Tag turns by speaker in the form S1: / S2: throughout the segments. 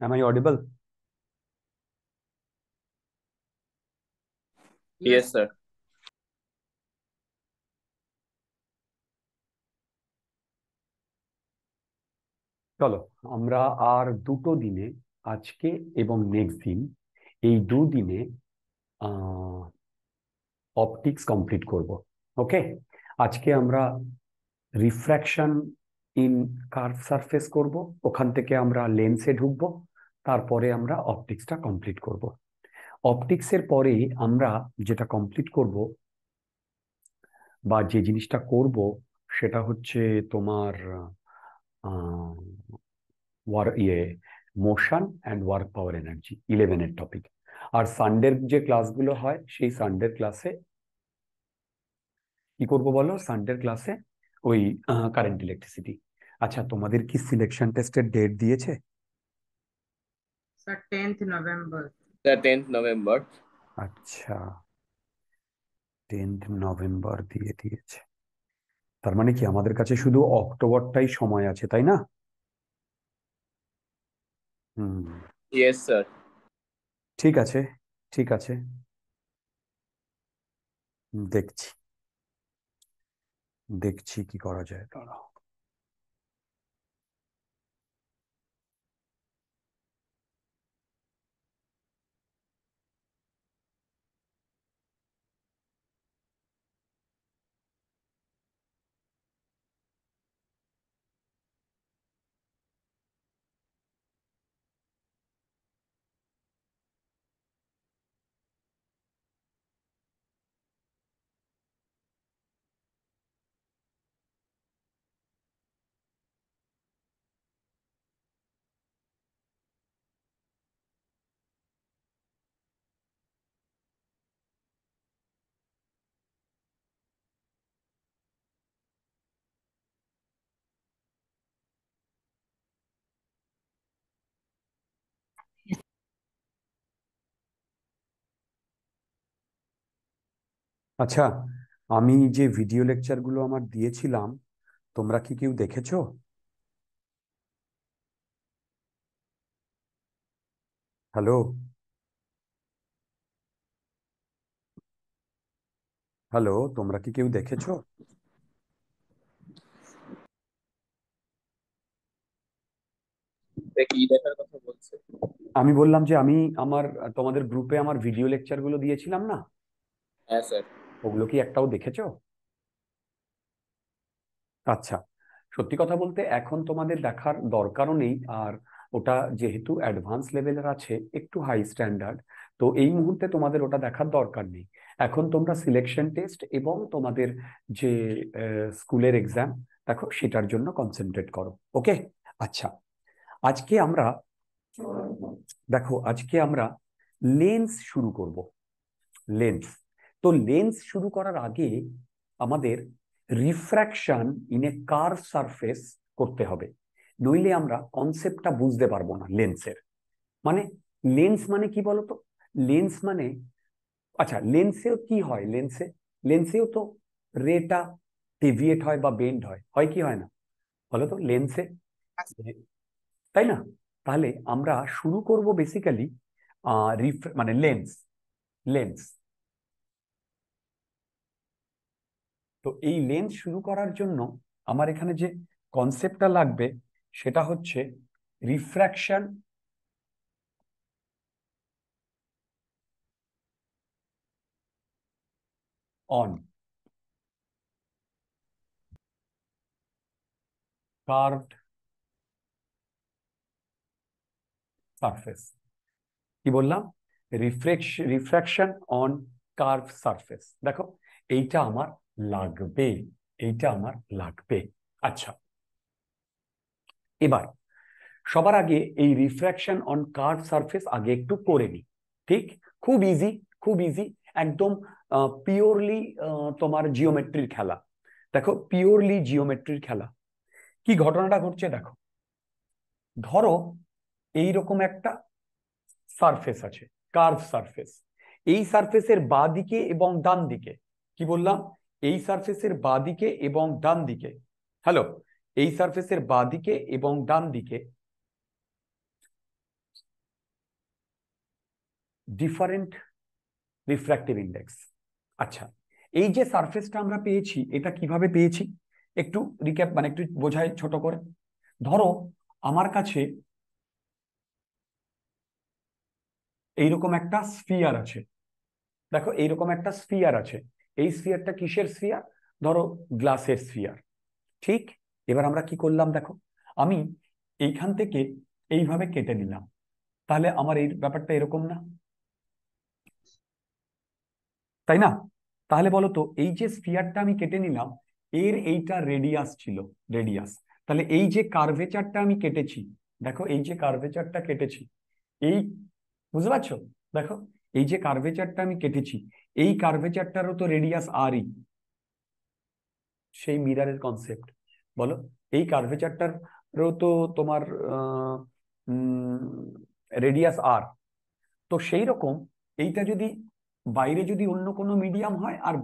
S1: Am I audible?
S2: Yes, sir.
S1: চলো আমরা আর দুটো দিনে আজকে এবং নেক্সট দিন এই দুদিনে অপটিক্স কমপ্লিট করব ওকে আজকে আমরা রিফ্র্যাকশন ইন কার্ভ সারফেস করব, ওখান থেকে আমরা লেন্সে ঢুকবো, তারপরে আমরা অপটিক্সটা কমপ্লিট করব। অপটিক্সের পরে আমরা যেটা কমপ্লিট করব বা যে জিনিসটা করব, সেটা হচ্ছে তোমার ওয়ার ইয়ে motion and work power energy, ইলেভেনের টপিক। আর সানডের যে ক্লাসগুলো হয়, সেই সানডের ক্লাসে কি করব বলো? সানডের ক্লাসে ওই কারেন্ট ইলেকট্রিসিটি। আচ্ছা তোমাদের কি সিলেকশন টেস্টের ডেট দিয়েছে?
S3: Sir, 10th November.
S2: The 10th November.
S1: আচ্ছা টেন্থ নভেম্বর দিয়ে দিয়েছে। তার মানে কি আমাদের কাছে শুধু অক্টোবরটাই সময় আছে তাই না? হুম।
S2: Yes, sir.
S1: ঠিক আছে ঠিক আছে। দেখছি। দেখছি কি করা যায় দাঁড়াও। আচ্ছা আমি যে ভিডিও লেকচারগুলো আমার দিয়েছিলাম তোমরা কি কেউ দেখেছ? হ্যালো হ্যালো তোমরা কি কেউ দেখেছ? আমি বললাম যে আমি আমার তোমাদের গ্রুপে আমার ভিডিও লেকচারগুলো দিয়েছিলাম না?
S2: হ্যাঁ স্যার।
S1: ওগুলো কি একটাও দেখেছ? আচ্ছা সত্যি কথা বলতে এখন তোমাদের দেখার দরকারও নেই, আর ওটা যেহেতু অ্যাডভান্স লেভেলের আছে, একটু হাই স্ট্যান্ডার্ড তো এই মুহূর্তে তোমাদের ওটা দেখার দরকার নেই। এখন তোমরা সিলেকশন টেস্ট এবং তোমাদের যে স্কুলের এক্সাম দেখো সেটার জন্য কনসেন্ট্রেট করো ওকে আচ্ছা আজকে আমরা, দেখো আজকে আমরা লেন্স শুরু করব লেন্স তো লেন্স শুরু করার আগে আমাদের refraction in a curved surface করতে হবে। নইলে আমরা কনসেপ্টটা বুঝতে পারব না লেন্সের মানে লেন্স মানে কি বলতো? লেন্স মানে আচ্ছা লেন্সেও কি হয় লেন্সে লেন্সেও তো রেটা ডেভিয়েট হয় বা বেন্ড হয়। হয় কি হয় না? বলো তো লেন্সে তাই না? তাহলে আমরা শুরু করব বেসিক্যালি মানে লেন্স লেন্স তো এই লেন্স শুরু করার জন্য আমার এখানে যে কনসেপ্টটা লাগবে, সেটা হচ্ছে রিফ্র্যাকশন অন কার্ভড সারফেস কি বললাম? রিফ্র্যাকশন অন কার্ভ সারফেস দেখো, এইটা আমার লাগবে, এইটা আমার লাগবে। আচ্ছা। এবার, সবার আগে এই রিফ্র্যাকশন অন কার্ভ সারফেস আগে একটু করে নিই। ঠিক? খুব ইজি খুব ইজি একদম পিওরলি তোমার জিওমেট্রির খেলা। দেখো পিওরলি জিওমেট্রির খেলা। কি ঘটনাটা ঘটছে দেখো। ধরো এই রকম একটা সারফেস আছে কার্ভ সারফেস এই সারফেসের বা দিকে এবং ডান দিকে, কি বললাম? এই সারফেসের বা দিকে এবং ডান দিকে। হ্যালো এই সারফেসের বা দিকে এবং ডান দিকে ডিফারেন্ট রিফ্র্যাক্টিভ ইন্ডেক্স আচ্ছা এই যে সারফেসটা আমরা পেয়েছি, এটা কীভাবে পেয়েছি? একটু রিক্যাপ মানে একটু বোঝায় ছোট করে। ধরো, আমার কাছে এইরকম একটা স্ফিয়ার আছে। দেখো, এইরকম একটা স্ফিয়ার আছে। এই স্ফিয়ারটা কিসের স্ফিয়ার? ধরো গ্লাসের স্ফিয়ার। ঠিক? এবার আমরা কি করলাম দেখো, আমি এইখান থেকে এইভাবে কেটে নিলাম। তাহলে আমার এই ব্যাপারটা এরকম না। তাই না? তাহলে বলো তো, এই যে স্ফিয়ারটা আমি কেটে নিলাম, এর এইটা রেডিয়াস ছিল, রেডিয়াস। তাহলে এই যে কার্ভেচারটা আমি কেটেছি, দেখো এই যে কার্ভেচারটা কেটেছি, এই, বুঝতে পারছ? দেখো, এই যে কার্ভেচারটা আমি কেটেছি এই কার্ভেচারটারও তো রেডিয়াস আরই সেই মিরারের কনসেপ্ট বলো, এই কার্ভেচারটারও তো তোমার রেডিয়াস আর তো সেই রকম এইটা যদি বাইরে যদি অন্য কোনো মিডিয়াম হয় আর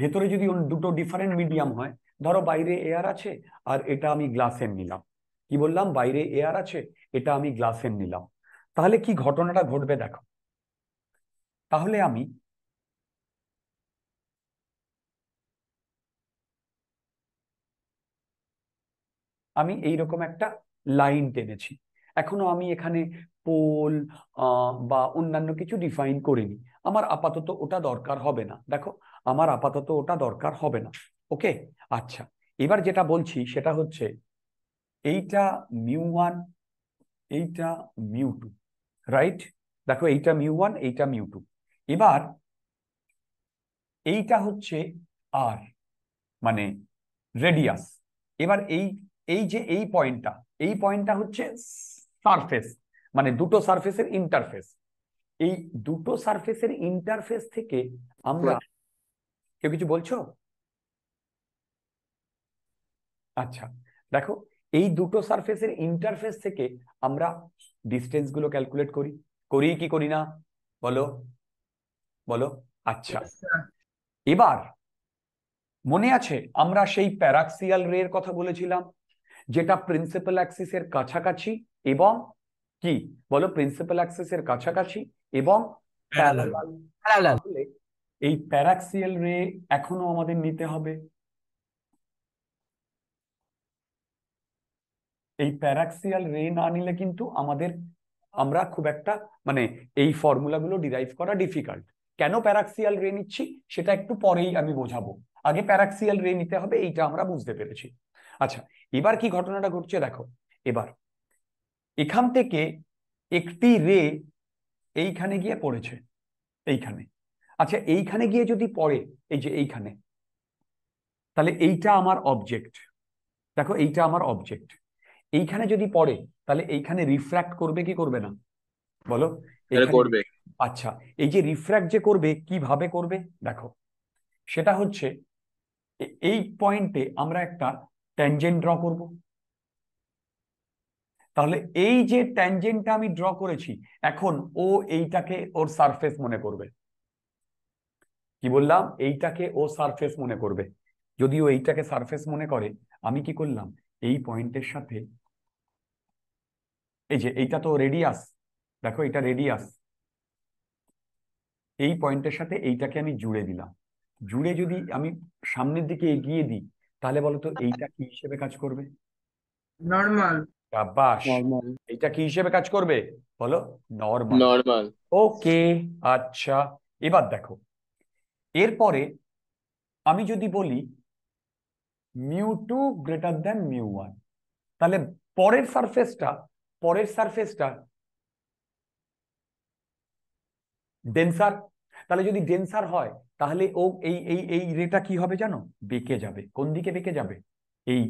S1: ভেতরে যদি দুটো ডিফারেন্ট মিডিয়াম হয়, ধরো বাইরে এয়ার আছে আর এটা আমি গ্লাসের নিলাম। কি বললাম? বাইরে এয়ার আছে, এটা আমি গ্লাসের নিলাম। তাহলে কি ঘটনাটা ঘটবে দেখো? তাহলে আমি আমি এইরকম একটা লাইন টেনেছি। এখনও আমি এখানে পোল বা অন্যান্য কিছু ডিফাইন করিনি। আমার আপাতত ওটা দরকার হবে না। দেখো, আমার আপাতত ওটা দরকার হবে না। ওকে? আচ্ছা এবার যেটা বলছি সেটা হচ্ছে এইটা মিউ ওয়ান, এইটা মিউ টু, রাইট? দেখো, এইটা মিউ ওয়ান, এইটা মিউ টু। এবার এইটা হচ্ছে আর মানে রেডিয়াস এবার এই এই যে এই পয়েন্টটা এই পয়েন্টটা হচ্ছে সারফেস মানে দুটো সারফেসের ইন্টারফেস এই দুটো সারফেসের ইন্টারফেস থেকে আমরা কেউ কিছু বলছো? আচ্ছা দেখো এই দুটো সারফেসের ইন্টারফেস থেকে আমরা ডিস্টেন্সগুলো ক্যালকুলেট করি। করি কি করি না? বলো বলো। আচ্ছা এবার মনে আছে আমরা সেই প্যারাক্সিয়াল রে এর কথা বলেছিলাম? যেটা প্রিন্সিপাল অ্যাক্সিসের কাছাকাছি এবং কি? বলো প্রিন্সিপাল অ্যাক্সিসের কাছাকাছি এবং এই প্যারাক্সিয়াল রে এখনও আমাদের নিতে হবে। এই প্যারাক্সিয়াল রে না নিলে কিন্তু আমাদের আমরা খুব একটা মানে এই ফর্মুলাগুলো ডিরাইভ করা ডিফিকাল্ট কেন প্যারাক্সিয়াল রে নিচ্ছি? সেটা একটু পরেই আমি বোঝাবো। আগে প্যারাক্সিয়াল রে নিতে হবে এইটা আমরা বুঝতে পেরেছি। আচ্ছা এবার কি ঘটনাটা ঘটছে দেখো এবার এখান থেকে একটি রে এইখানে গিয়ে পড়েছে এইখানে। আচ্ছা এইখানে গিয়ে যদি পড়ে এই যে এইখানে তাহলে এইটা আমার অবজেক্ট দেখো এইটা আমার অবজেক্ট এইখানে যদি পড়ে তাহলে এইখানে রিফ্র্যাক্ট করবে কি করবে না? বলো
S2: করবে।
S1: আচ্ছা এই যে রিফ্র্যাক্ট যে করবে কীভাবে করবে? দেখো সেটা হচ্ছে এই পয়েন্টে আমরা একটা ট্যানজেন্ট ড্র করব। তাহলে এই যে ট্যানজেন্টটা আমি ড্র করেছি, এখন ও এইটাকে ওর সারফেস মনে করবে। কি বললাম? এইটাকে ও সারফেস মনে করবে। যদি ও এইটাকে সারফেস মনে করে, আমি কি করলাম? এই পয়েন্টের সাথে এই যে এইটা তো রেডিয়াস দেখো এটা রেডিয়াস এই পয়েন্টের সাথে এইটাকে আমি জুড়ে দিলাম। জুড়ে যদি আমি সামনের দিকে এগিয়ে দিই তাহলে বলতো এইটা কি হিসেবে কাজ করবে?
S3: নর্মাল
S1: বাস এইটা কি হিসেবে কাজ করবে? বলো নর্মাল
S2: নর্মাল
S1: ওকে আচ্ছা। এবার দেখো এরপরে আমি যদি বলি mu two greater than mu one তাহলে পরের সারফেসটা পরের সারফেসটা ডেন্সার তাহলে যদি ডেন্সার হয় তাহলে ও এই এই এই রেটা কি হবে জানো? বেঁকে যাবে। কোন দিকে বেঁকে যাবে? এই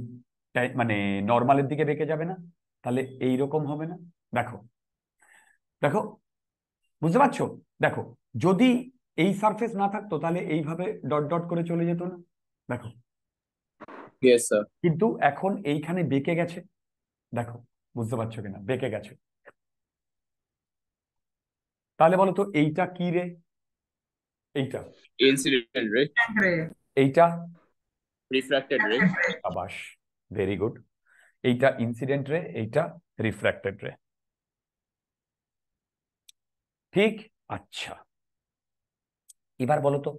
S1: মানে নর্মালের দিকে বেঁকে যাবে না? তাহলে এই রকম হবে না? দেখো দেখো বুঝতে পারছ? দেখো যদি এই সারফেস না থাকতো তাহলে এইভাবে ডট ডট করে চলে যেত না। দেখো। কিন্তু এখন এইখানে বেঁকে গেছে। দেখো বুঝতে পারছ কিনা? বেঁকে গেছে। তাহলে বলো তো এইটা কি রে? এইটা।
S2: ইনসিডেন্ট রে
S1: এইটা?
S2: রিফ্র্যাক্টেড রে
S1: আবাস ভেরি গুড এইটা ইনসিডেন্ট রে এইটা রিফ্র্যাক্টেড রে ঠিক? আচ্ছা। এবার বলো তো।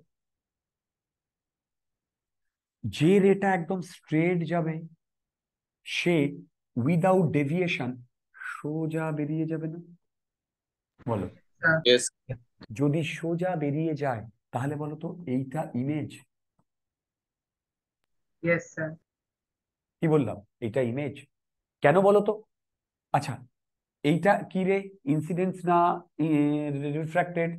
S1: যে রেটা একদম স্ট্রেট যাবে সে উইদাউট ডেভিয়েশন সোজা বেরিয়ে যাবে না? বলো. যদি সোজা বেরিয়ে যায় তাহলে বলো তো এইটা ইমেজ. কি বললাম? এটা ইমেজ কেন বলো তো আচ্ছা এইটা কি রে? ইনসিডেন্স না রিফ্র্যাক্টেড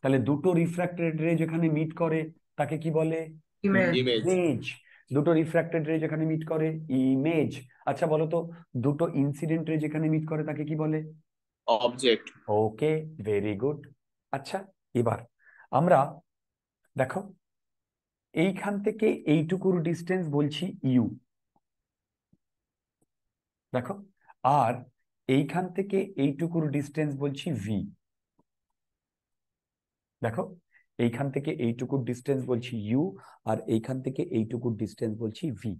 S1: তাহলে দুটো রিফ্র্যাক্টেড রে যেখানে মিট করে তাকে কি বলে. ইমেজ দুটো রিফ্র্যাক্টেড রে যেখানে মিট করে ইমেজ আচ্ছা বলো তো দুটো ইনসিডেন্ট রে যেখানে মিট করে তাকে কি বলে?
S2: অবজেক্ট
S1: ওকে ভেরি গুড আচ্ছা এবার আমরা দেখো এইখান থেকে এইটুকুর ডিস্টেন্স বলছি ইউ দেখো আর এইখান থেকে এইটুকুর ডিস্টেন্স বলছি ভি দেখো এইখান থেকে এইটুকুর ডিস্টেন্স বলছি ইউ আর এইখান থেকে এইটুকুর ডিস্টেন্স বলছি ভি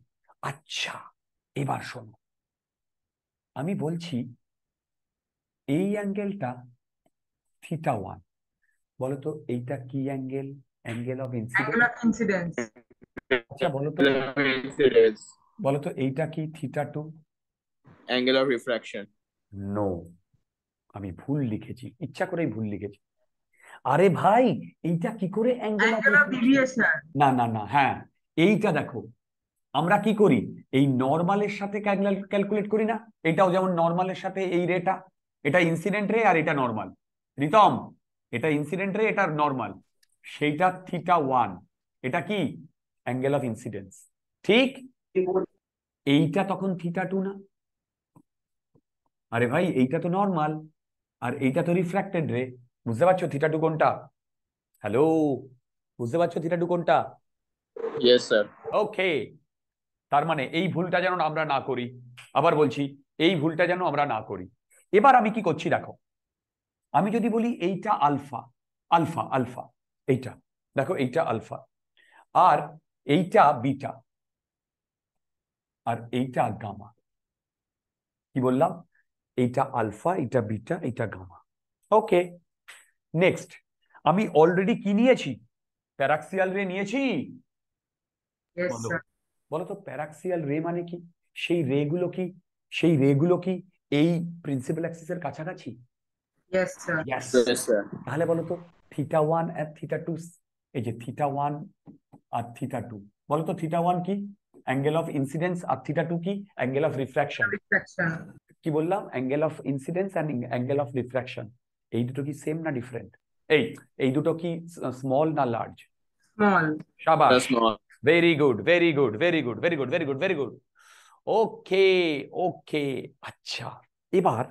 S1: আচ্ছা এবার শোনো। আমি বলছি এই অ্যাঙ্গেলটা থিটা ওয়ান বলতো এইটা কি অ্যাঙ্গেল অ্যাঙ্গেল অফ
S3: of
S1: আচ্ছা বলো তো
S2: Angle of incidence.
S1: বলো তো এইটা কি theta two
S2: Angle of refraction.
S1: No আমি ভুল লিখেছি। ইচ্ছা করেই ভুল লিখেছি। আরে ভাই এইটা কি করে অ্যাঙ্গেল. না না না হ্যাঁ এইটা দেখো আমরা কি করি? এই নর্মালের সাথে ক্যালকুলেট করি না? এটাও যেমন নর্মালের সাথে এই রেটা এটা ইনসিডেন্ট রে আর এটা নর্মাল রিতম এটা ইনসিডেন্ট রে এটা নর্মাল সেইটা থিটা ওয়ান এটা কি? অ্যাঙ্গেল অফ ইনসিডেন্স ঠিক? এইটা তখন থিটা টু না? আরে ভাই এইটা তো নর্মাল আর এইটা তো রিফ্র্যাক্টেড রে বুঝতে পারছ থিটা টু কোনটা? হ্যালো বুঝতে পারছ থিটা টু কোনটা?
S2: Yes, sir.
S1: ওকে তার মানে এই ভুলটা যেন আমরা না করি। আবার বলছি এই ভুলটা যেন আমরা না করি। এবার আমি কি করছি দেখো। আমি যদি বলি এইটা আলফা আলফা আলফা এইটা দেখো এইটা আলফা আর এইটা বিটা আর এইটা গামা। কি বললাম? এইটা আলফা এইটা বিটা এইটা গামা। ওকে নেক্সট আমি অলরেডি কি নিয়েছি? প্যারাক্সিয়াল রে নিয়েছি?
S3: Yes,
S1: বলো। তো প্যারাক্সিয়াল রে মানে কি? সেই রে গুলো কি? সেই রে গুলো কি এই প্রিন্সিপাল অ্যাক্সিস এর কাছাকাছি?
S3: Yes, sir.
S1: Yes.
S2: Yes, sir.
S1: তাহলে বলো তো থিটা ওয়ান আর থিটা টু এই যে থিটা ওয়ান আর থিটা টু বলো তো থিটা ওয়ান কি? অ্যাঙ্গেল অফ ইনসিডেন্স আর থিটা টু কি? অ্যাঙ্গেল অফ রিফ্র্যাকশন কি বললাম? Angle of incidence and angle of refraction এই দুটো কি সেম না ডিফারেন্ট এই এই দুটো কি স্মল না large
S3: Small.
S1: শাবাশ very good very good very good very good very good very good okay okay আচ্ছা এবার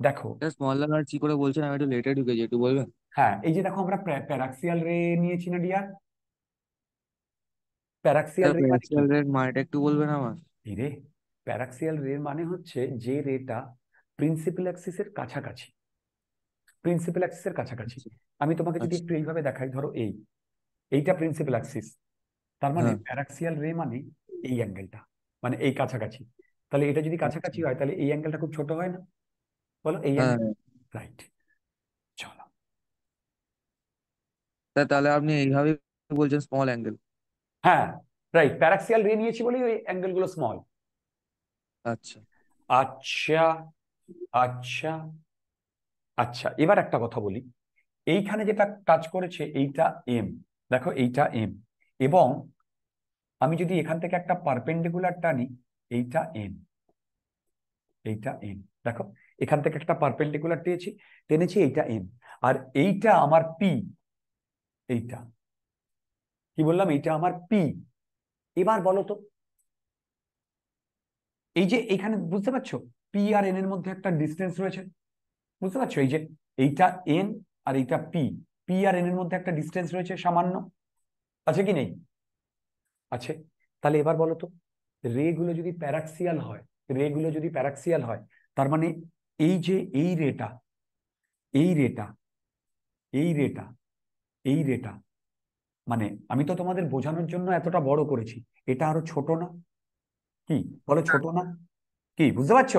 S1: দেখো।
S4: স্মল আর কি করে বলছেন? আমি একটু লেটে ঢুকেছি একটু বলবেন?
S1: হ্যাঁ এই যে দেখো আমরা প্যারাক্সিয়াল রে নিয়েছি না ডিয়ার প্যারাক্সিয়াল রে মানে
S4: প্যারাক্সিয়াল রে মানেটা একটু বলবেন আমার
S1: এই রে প্যারাক্সিয়াল রে মানে হচ্ছে যে রেটা প্রিন্সিপাল অ্যাক্সিসের কাছাকাছি। প্রিন্সিপাল অ্যাক্সিসের কাছাকাছি। আমি তোমাকে যদি
S4: আচ্ছা।
S1: একটু এইভাবে দেখাই ধরো এই। এইটা প্রিন্সিপাল অ্যাক্সিস তার মানে
S4: হ্যাঁ।
S1: প্যারাক্সিয়াল রে মানে এই অ্যাঙ্গেলটা মানে এই কাছাকাছি। তাহলে এটা যদি কাছাকাছি হয় তাহলে এই অ্যাঙ্গেলটা খুব ছোট হয় না? বলো এই
S4: হ্যাঁ
S1: রাইট চলো।
S4: তাহলে আপনি এইভাবে বলছেন স্মল অ্যাঙ্গেল
S1: হ্যাঁ রাইট প্যারাক্সিয়াল রে নিয়েছি বলেই ওই অ্যাঙ্গেলগুলো স্মল
S4: আচ্ছা।
S1: আচ্ছা আচ্ছা। আচ্ছা এবার একটা কথা বলি। এইখানে যেটা কাজ করেছে, এইটা এম দেখো, এইটা এম এবং আমি যদি এখান থেকে একটা পারপেন্ডিকুলার টানি, এইটা এম এইটা এম দেখো, এখান থেকে একটা পারপেন্ডিকুলার টেনেছি টেনেছি, এইটা এম আর এইটা আমার পি এইটা। কি বললাম? এইটা আমার পি এবার বলো তো। এই যে এখানে বুঝতে পারছ? পি আর এন এর মধ্যে একটা ডিস্টেন্স রয়েছে। বুঝতে পারছ? এই যে এইটা এন আর এইটা পি পি আর এন এর মধ্যে একটা ডিস্টেন্স রয়েছে সামান্য। আছে কি নেই? আছে। তাহলে এবার বলো তো, রে গুলো যদি প্যারাক্সিয়াল হয়, রে গুলো যদি প্যারাক্সিয়াল হয়, তার মানে এই যে এই রেটা এই রেটা এই রেটা এই রেটা মানে আমি তো তোমাদের বোঝানোর জন্য এতটা বড় করেছি। এটা আরও ছোট না? কি? বলো ছোট না? কি? বুঝতে পারছ?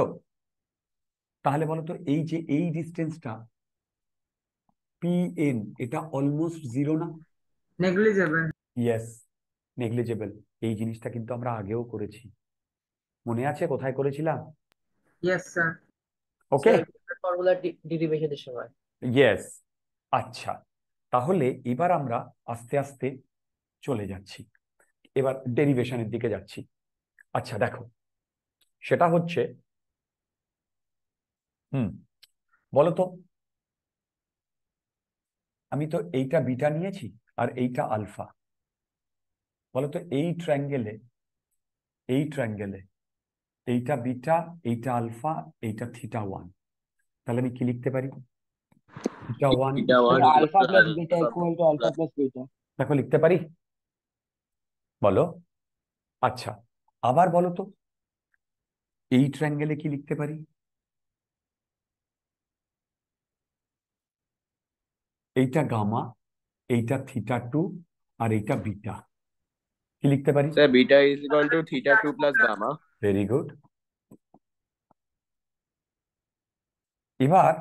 S1: তাহলে বলতো এই যে এই ডিস্টেন্সটা পি এন এটা অলমোস্ট জিরো না? ইয়েস নেগলিজেবল এই জিনিসটা কিন্তু আমরা আগেও করেছি। মনে আছে কোথায় করেছিলাম? ওকে
S5: ফর্মুলা ডেরিভেশনের সময়।
S1: ইয়েস আচ্ছা তাহলে এবার আমরা আস্তে আস্তে চলে যাচ্ছি। এবার ডেরিভেশনের দিকে যাচ্ছি। আচ্ছা দেখো সেটা হচ্ছে হুম বলো তো আমি তো এইটা বিটা নিয়েছি আর এইটা আলফা। বলো তো এই ট্রায়াঙ্গেলে এই ট্রায়াঙ্গেলে এইটা বিটা এইটা আলফা এইটা থিটা ওয়ান তাহলে আমি কি লিখতে পারি? Theta one
S5: alpha plus beta equal to alpha plus beta
S1: দেখো লিখতে পারি? বলো। আচ্ছা আবার বলো তো। এই ট্রায়াঙ্গেলে কি লিখতে পারি? এইটা গামা এইটা থিটা টু আর এইটা বিটা। কি লিখতে পারি?
S2: Sir, beta is equal to theta 2 plus gamma.
S1: Very good এবার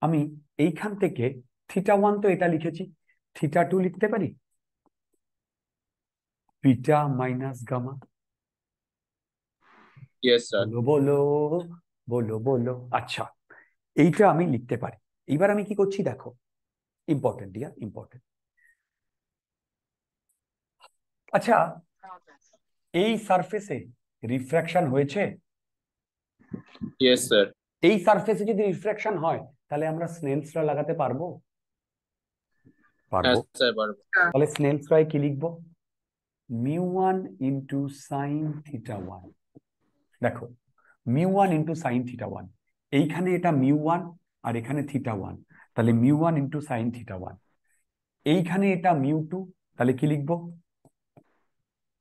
S1: আমি এইখান থেকে থিটা ওয়ান তো এটা লিখেছি। থিটা টু লিখতে পারি? Beta minus gamma. বলো বলো বলো বলো। আচ্ছা এইটা আমি লিখতে পারি। এবার আমি কি করছি দেখো ইম্পর্টেন্ট ডিয়ার ইম্পর্টেন্ট আচ্ছা এই সারফেসে রিফ্র্যাকশন হয়েছে? এই সারফেসে যদি রিফ্র্যাকশন হয় তাহলে আমরা স্নেলস লাগাতে পারব? পারব। তাহলে স্নেলস লয় কি লিখব? Mu one into sine theta one দেখো mu one into sine theta one এইখানে এটা মিউ ওয়ান আর এখানে থিটা ওয়ান তাহলে mu one into sine theta one এইখানে এটা মিউ টু তাহলে কি লিখব?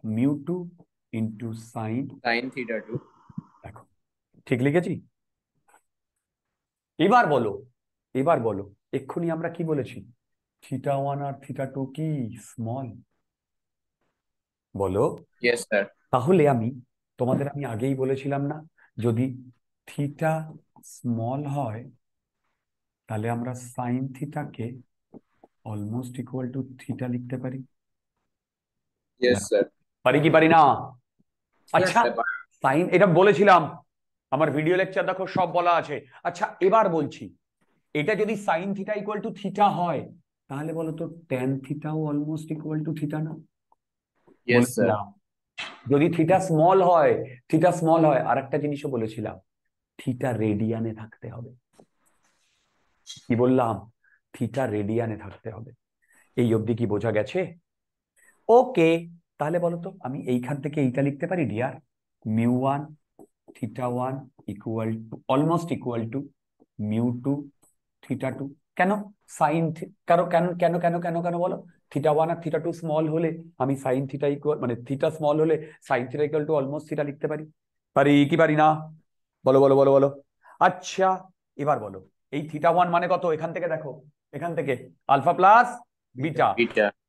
S1: Mu two into sine
S2: Sin theta 2.
S1: দেখো ঠিক লিখেছি? এবার বলো এবার বলো এক্ষুনি আমরা কি বলেছি? থিটা ওয়ান আর থিটা টু কি স্মল বলো। তাহলে আমি তোমাদের আমি আগেই বলেছিলাম না যদি থিটা স্মল হয় তাহলে আমরা সাইন থিটাকে অলমোস্ট ইকুয়াল টু থিটা লিখতে পারি. পারি কি পারি না? আচ্ছা সাইন এটা বলেছিলাম। আমার ভিডিও লেকচার দেখো সব বলা আছে। আচ্ছা এবার বলছি এটা যদি sine theta equal to theta হয় তাহলে বলো তো ট্যান থিটাও অলমোস্ট ইকুয়াল টু থিটা না? যদি থিটা স্মল হয় থিটা স্মল হয় আর একটা জিনিসও বলেছিলাম থিটা রেডিয়ানে থাকতে হবে। কি বললাম? থিটা রেডিয়ানে থাকতে হবে। এই অবধি কি বোঝা গেছে? ওকে, তাহলে বলো তো আমি এইখান থেকে এইটা লিখতে পারি dear mu one theta one equal to almost equal to mu two theta two কেন? সাইন কারও কেন কেন কেন কেন কেন বলো? থিটা ওয়ান আর থিটা টু স্মল হলে আমি সাইন থিটা ইকুয়াল মানে থিটা স্মল হলে sine theta equal to almost theta লিখতে পারি। পারি কি পারি না? বলো বলো বলো বলো। আচ্ছা এবার বলো। এই থিটা ওয়ান মানে কত? এখান থেকে দেখো এখান থেকে। আলফা প্লাস বিটা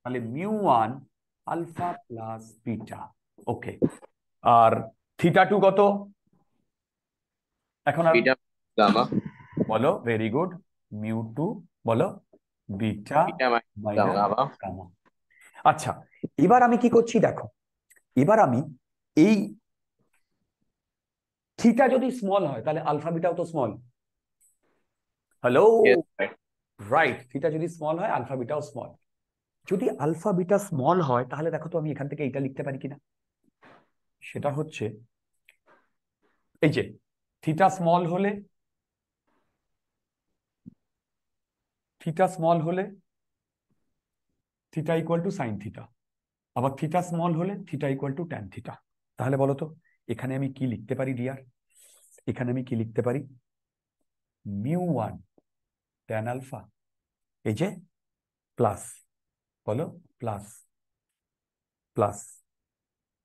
S1: তাহলে mu one alpha plus beta okay আর থিটা টু কত? এখন আর বলো ভেরি গুড মিউ টু বলো বিটা আচ্ছা এবার আমি কি করছি দেখো? এবার আমি এই থিটা যদি স্মল হয় তাহলে আলফা বিটাও তো স্মল হ্যালো রাইট থিটা যদি স্মল হয় আলফা বিটাও স্মল যদি আলফা বিটা স্মল হয় তাহলে দেখো তো আমি এখান থেকে এটা লিখতে পারি কিনা? সেটা হচ্ছে এই যে থিটা স্মল হলে থিটা স্মল হলে theta equal to sine theta আবার থিটা স্মল হলে theta equal to tan theta তাহলে বলো তো এখানে আমি কি লিখতে পারি ডিয়ার এখানে আমি কি লিখতে পারি? মিউ ওয়ান ট্যান আলফা এই যে প্লাস বলো প্লাস প্লাস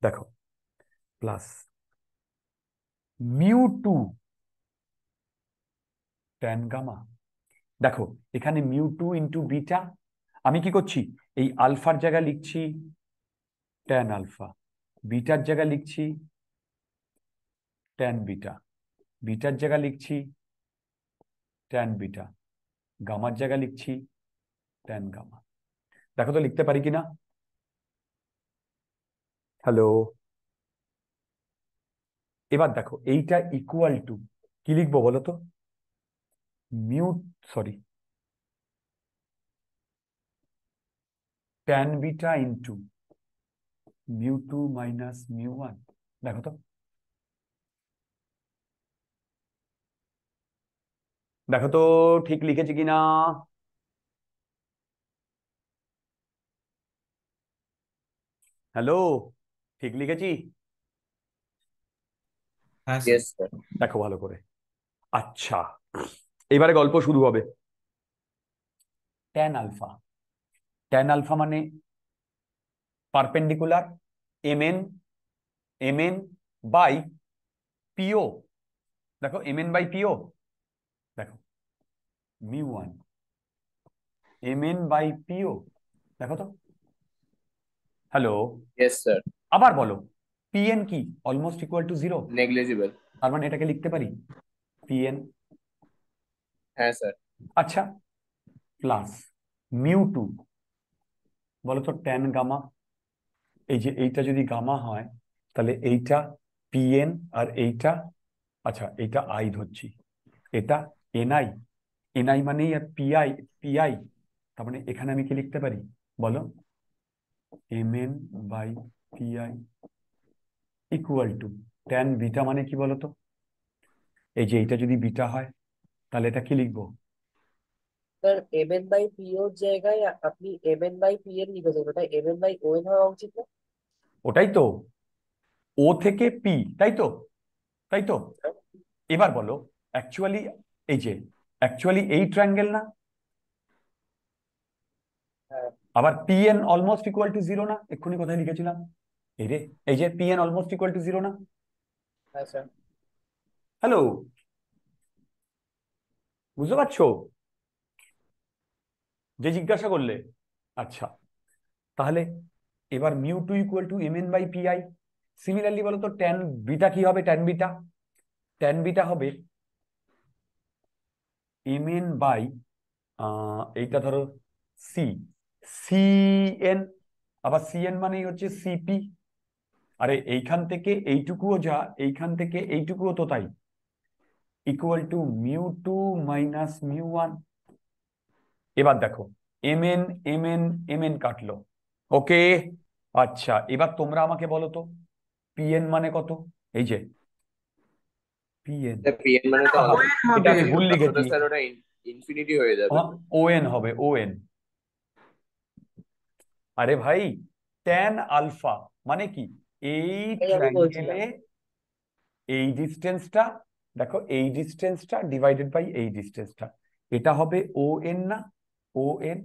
S1: দেখো plus mu two tan gamma দেখো এখানে মিউ টু ইন্টু বিটা আমি কি করছি? এই আলফার জায়গা লিখছি ট্যান আলফা বিটার জায়গা লিখছি ট্যান বিটা বিটার জায়গা লিখছি ট্যান বিটা গামার জায়গা লিখছি ট্যান গামা দেখো তো লিখতে পারি কিনা? হ্যালো এবার দেখো, এইটা ইকুয়াল টু কি লিখব বলো তো? Mu sorry tan beta into mu two minus mu one দেখো তো। দেখো তো ঠিক লিখেছি কিনা? হ্যালো ঠিক লিখেছি?
S6: হ্যাঁ.
S1: দেখো ভালো করে। আচ্ছা এবারে গল্প শুরু হবে। ট্যান আলফা ট্যান আলফা মানে perpendicular M N M N by PO দেখো এম এন বাই পিও দেখো mu one M N by PO দেখো তো। হ্যালো?
S2: Sir.
S1: আবার বলো পিএন কি? Almost equal to zero
S2: Negligible.
S1: তার মানে এটাকে লিখতে পারি? পিএন
S2: হ্যাঁ স্যার
S1: আচ্ছা প্লাস মিউ টু বলো তো ট্যান গামা এই যে এইটা যদি গামা হয় তাহলে এইটা পিএন আর এইটা আচ্ছা এইটা আই ধরছি। এটা এনআই এনআই মানেই আর পিআই পিআই তার মানে এখানে আমি কি লিখতে পারি? বলো। M N by PI equal to tan beta মানে কি বলো তো এই যে এইটা যদি বিটা হয় তাহলে এটা কি লিখব?
S5: Sir M N by P ওর জায়গায় আপনি M N by P N লিখেছেন ওটা M N by O N হওয়া উচিত না?
S1: ওটাই তো। ও থেকে পি তাই তো? তাই তো? এবার বলো অ্যাকচুয়ালি এই যে অ্যাকচুয়ালি এই ট্রায়াঙ্গেল না?
S5: হ্যাঁ।
S1: আবার P N almost equal to zero না? এক্ষুনি কোথায় লিখেছিলাম? এই রে এই যে P N almost equal to zero না?
S5: হ্যাঁ
S1: হ্যালো বুঝতে পারছ? যে জিজ্ঞাসা করলে। আচ্ছা তাহলে এবার mu two equal to M N by P I similarly বলো তো ট্যান বিটা কি হবে? ট্যান বিটা ট্যান বিটা হবে এম এন বাই এইটা ধরো সি সি এন আবার সি এন মানেই হচ্ছে সিপি আরে এইখান থেকে এইটুকুও যা, এইখান থেকে এইটুকুও তো তাই। Equal to mu two minus mu one এবার দেখো M N M N M N কাটলো। ওকে আচ্ছা এবার তোমরা আমাকে বলো তো পিএন মানে কত? এই যে পিএন
S2: পিএন মানে তো
S1: এটা আমি ভুল লিখেছি।
S2: স্যার ওটা ইনফিনিটি হয়ে যাবে।
S1: ওএন হবে ওএন আরে ভাই ট্যান আলফা মানে কি? এই ট্রায়াঙ্গেলে এই ডিস্টেন্সটা দেখো এই ডিস্টেন্সটা ডিভাইডেড বাই এই ডিস্টেন্সটা এটা হবে ও এন না? ও এন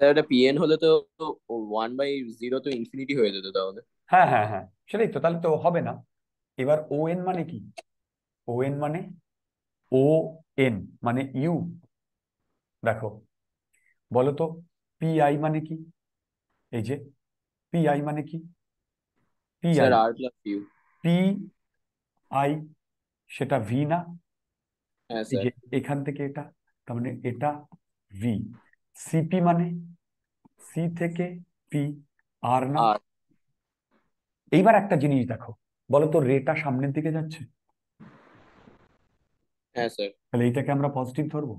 S2: ওটা পিএন হলে তো ওয়ান বাই জিরো তো ইনফিনিটি হয়ে যেত তাহলে।
S1: হ্যাঁ হ্যাঁ হ্যাঁ। সেটাই তো তাহলে তো হবে না। এবার ও এন মানে কি? ও এন মানে ও এন মানে ইউ দেখো বলো তো পি আই মানে কি? এই যে পি আই মানে কি?
S2: আর প্লাস ইউ
S1: পি আই সেটা ভি না?
S2: হ্যাঁ
S1: এখান থেকে এটা তার মানে এটা ভি সিপি মানে? সি থেকে পি আর না? এইবার একটা জিনিস দেখো বলো তো রেটা সামনের দিকে যাচ্ছে?
S2: হ্যাঁ স্যার
S1: তাহলে এইটাকে আমরা পজিটিভ ধরবো?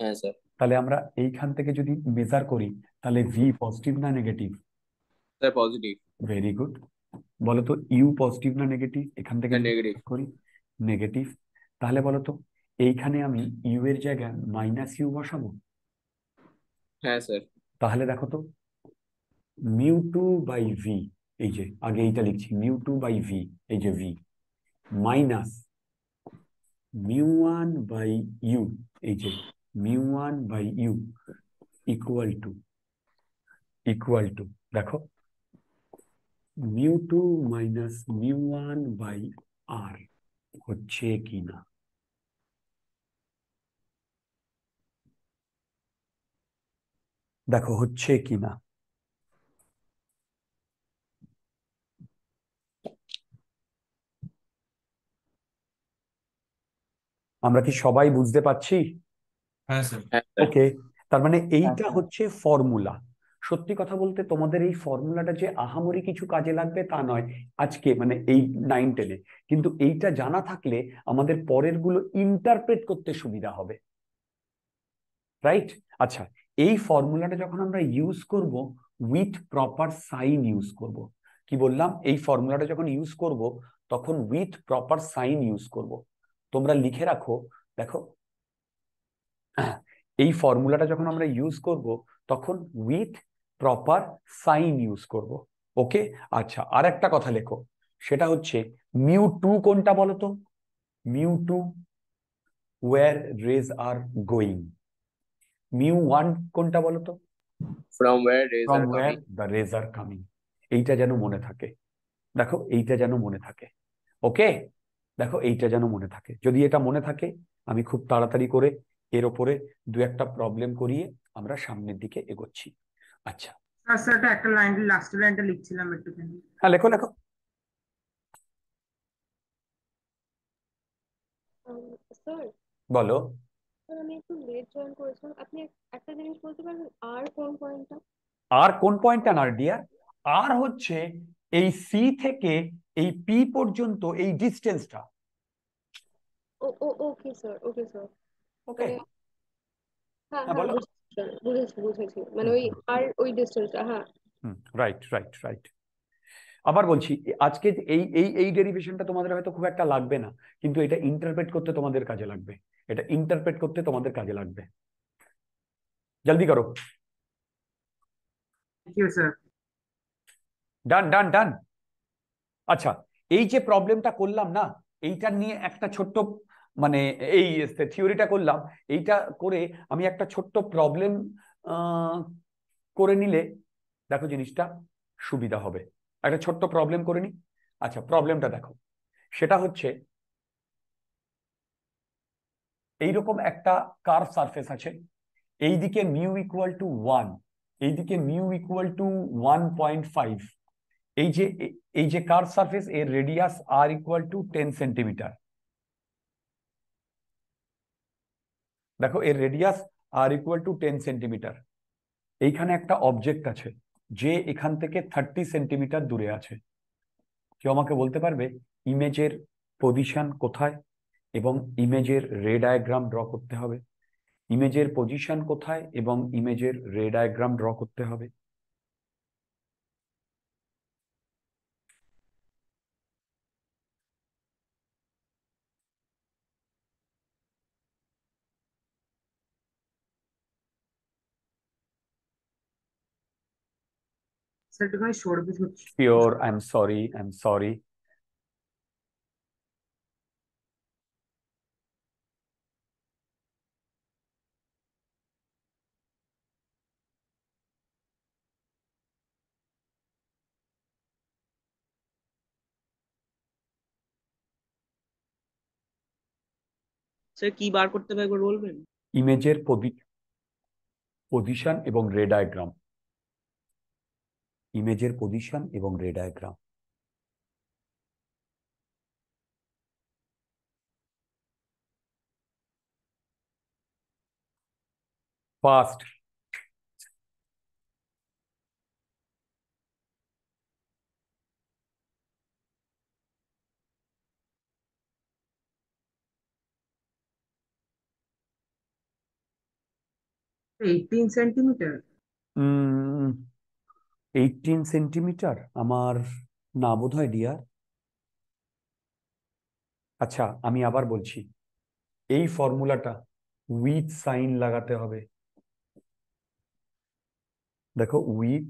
S2: হ্যাঁ স্যার
S1: তাহলে আমরা এইখান থেকে যদি মেজার করি তাহলে ভি পজিটিভ না negative
S2: sir positive
S1: very good বলো তো ইউ পজিটিভ না নেগেটিভ এখান থেকে
S2: নেগেটিভ
S1: করি নেগেটিভ তাহলে বলো তো এইখানে আমি ইউ এর জায়গায় মাইনাস ইউ বসাবো?
S2: হ্যাঁ স্যার
S1: তাহলে দেখো তো মিউ টু বাই ভি এই যে আগে এইটা লিখছি মিউ টু বাই ভি এই যে V minus mu one by U এই যে mu one by U equal to equal to দেখো mu two minus mu one by R হচ্ছে কি না? দেখো, হচ্ছে কি না? আমরা কি সবাই বুঝতে পারছি?
S6: হ্যাঁ স্যার।
S2: হ্যাঁ
S1: ওকে তার মানে এইটা হচ্ছে ফর্মুলা। সত্যি কথা বলতে তোমাদের এই ফর্মুলাটা যে আহামরি কিছু কাজে লাগবে তা নয় আজকে মানে এই নাইন টেনে কিন্তু এইটা জানা থাকলে আমাদের পরেরগুলো ইন্টারপ্রেট করতে সুবিধা হবে। রাইট আচ্ছা এই ফর্মুলাটা যখন আমরা ইউজ করব উইথ প্রপার সাইন ইউজ করব। কি বললাম? এই ফর্মুলাটা যখন ইউজ করব তখন উইথ প্রপার সাইন ইউজ করব। তোমরা লিখে রাখো দেখো। এই ফর্মুলাটা যখন আমরা ইউজ করব তখন উইথ প্রপার সাইন ইউজ করব। ওকে আচ্ছা আর একটা কথা লেখো। সেটা হচ্ছে মিউ টু কোনটা বলো তো? Mu two where rays are going mu one কোনটা বলো তো?
S2: From rays
S1: from where the rays are coming এইটা যেন মনে থাকে। দেখো এইটা যেন মনে থাকে। ওকে দেখো এইটা যেন মনে থাকে। যদি এটা মনে থাকে আমি খুব তাড়াতাড়ি করে এর ওপরে দু একটা প্রবলেম করিয়ে আমরা সামনের দিকে এগোচ্ছি। আচ্ছা।
S3: স্যার স্যার একটা লাইন লাস্টের লাইনটা লিখছিলাম একটুখানি।
S1: হ্যাঁ লেখো লেখো।
S7: স্যার
S1: বলো।
S7: স্যার আমি একটু লেট জয়েন করেছিলাম। আপনি একটা জিনিস বলতে পারবেন আর কোন পয়েন্টটা
S1: আর কোন পয়েন্টটা না ডিয়ার আর হচ্ছে এই সি থেকে এই পি পর্যন্ত এই ডিস্টেন্সটা
S7: ও ও okay sir okay sir
S1: okay
S7: হ্যাঁ
S1: বলো।
S7: বুঝেছি বুঝেছি বুঝেছি। মানে ওই আর ওই ডিস্টেন্সটা
S1: রাইট রাইট রাইট আবার বলছি আজকে এই এই এই ডেরিভেশনটা তোমাদের হয়তো খুব একটা লাগবে না কিন্তু এটা ইন্টারপ্রেট করতে তোমাদের কাজে লাগবে। এটা ইন্টারপ্রেট করতে তোমাদের কাজে লাগবে। জলদি করো।
S3: Thank you sir
S1: done done done আচ্ছা এই যে প্রবলেমটা করলাম না, এইটা নিয়ে একটা ছোট্ট মানে এই থিওরিটা করলাম, এইটা করে আমি একটা ছোট্ট প্রবলেম করে নিলে দেখো জিনিসটা সুবিধা হবে। একটা ছোট্ট প্রবলেম করে নি। আচ্ছা প্রবলেমটা দেখো। সেটা হচ্ছে এইরকম একটা কার্ভ সারফেস আছে, এইদিকে মিউ ইকুয়াল টু ওয়ান এইদিকে mu equal to one point five এই যে এই যে কার সারফেস এর radius R equal to ten centimetre দেখো, এর radius R equal to ten centimetre এইখানে একটা অবজেক্ট আছে, যে এখান থেকে থার্টি সেন্টিমিটার দূরে আছে। কেউ আমাকে বলতে পারবে ইমেজের পজিশন কোথায় এবং ইমেজের রে ডায়াগ্রাম ড্র করতে হবে? ইমেজের পজিশন কোথায় এবং ইমেজের রে ডায়াগ্রাম ড্র করতে হবে?
S3: স্যার একটুখানি সরবে হচ্ছে
S1: sure I am sorry I am sorry
S8: sir কি বার করতে হবে একবার বলবেন
S1: ইমেজের পজিশন এবং রে ডায়াগ্রাম ইমেজের পজিশন এবং ray diagram first
S3: eighteen centimetre
S1: eighteen centimetre আমার না বোধ হয় ডিয়ার আচ্ছা আমি আবার বলছি। এই ফর্মুলাটা উইথ সাইন লাগাতে হবে। দেখো with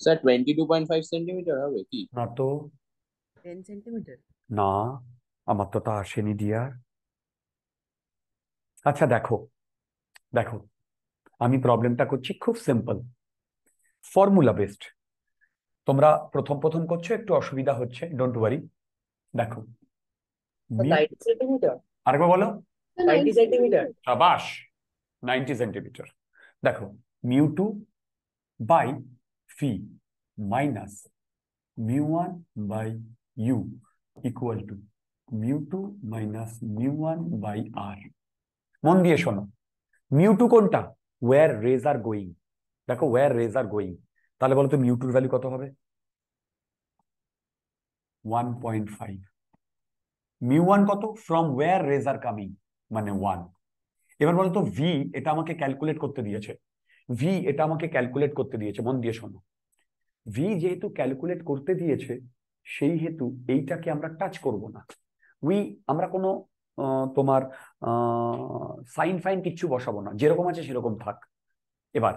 S2: sir twenty two point five centimetre হবে কি?
S1: না তো।
S8: টেন সেন্টিমিটার
S1: না আমার তো তা আসেনি ডিয়ার আচ্ছা দেখো দেখো আমি প্রবলেমটা করছি খুব সিম্পল ফর্মুলা বেসড তোমরা প্রথম প্রথম করছ একটু অসুবিধা হচ্ছে ডোন্ট ওয়ারি দেখো। আরেকবার বলো। সাবাস নাইনটি সেন্টিমিটার দেখো mu two by V minus mu one by U equal to mu two minus mu one by R মন দিয়ে শোনো। মিউ টু কোনটা? ওয়ার রেজ আর গোয়িং দেখো ওয়ার রেজ আর গোয়িং তাহলে বলো তো মিউ টুর ভ্যালু কত হবে? One point five mu one কত? From where rays are coming মানে ওয়ান এবার বলো তো ভি এটা আমাকে ক্যালকুলেট করতে দিয়েছে। ভি এটা আমাকে ক্যালকুলেট করতে দিয়েছে, মন দিয়ে শোনো। ভি যেহেতু ক্যালকুলেট করতে দিয়েছে, সেই হেতু এইটাকে আমরা টাচ করব না। উই আমরা কোনো তোমার সাইন ফাইন কিচ্ছু বসাবো না। যেরকম আছে সেরকম থাক। এবার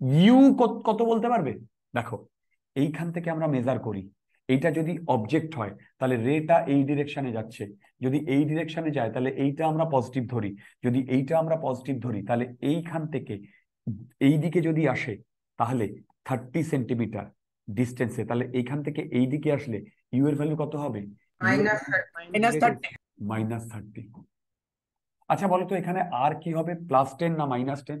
S1: ইউ কত বলতে পারবে? দেখো এইখান থেকে আমরা মেজার করি। এইটা যদি অবজেক্ট হয় তাহলে রেটা এই ডিরেকশনে যাচ্ছে। যদি এই ডিরেকশনে যায় তাহলে এইটা আমরা পজিটিভ ধরি। যদি এইটা আমরা পজিটিভ ধরি তাহলে এইখান থেকে এই দিকে যদি আসে তাহলে থার্টি সেন্টিমিটার ডিস্টেন্সে তাহলে এইখান থেকে এই দিকে আসলে ইউ এর ভ্যালু কত হবে?
S3: মাইনাস
S5: থার্টি
S1: আচ্ছা বলো তো এখানে আর কি হবে? প্লাস টেন না minus ten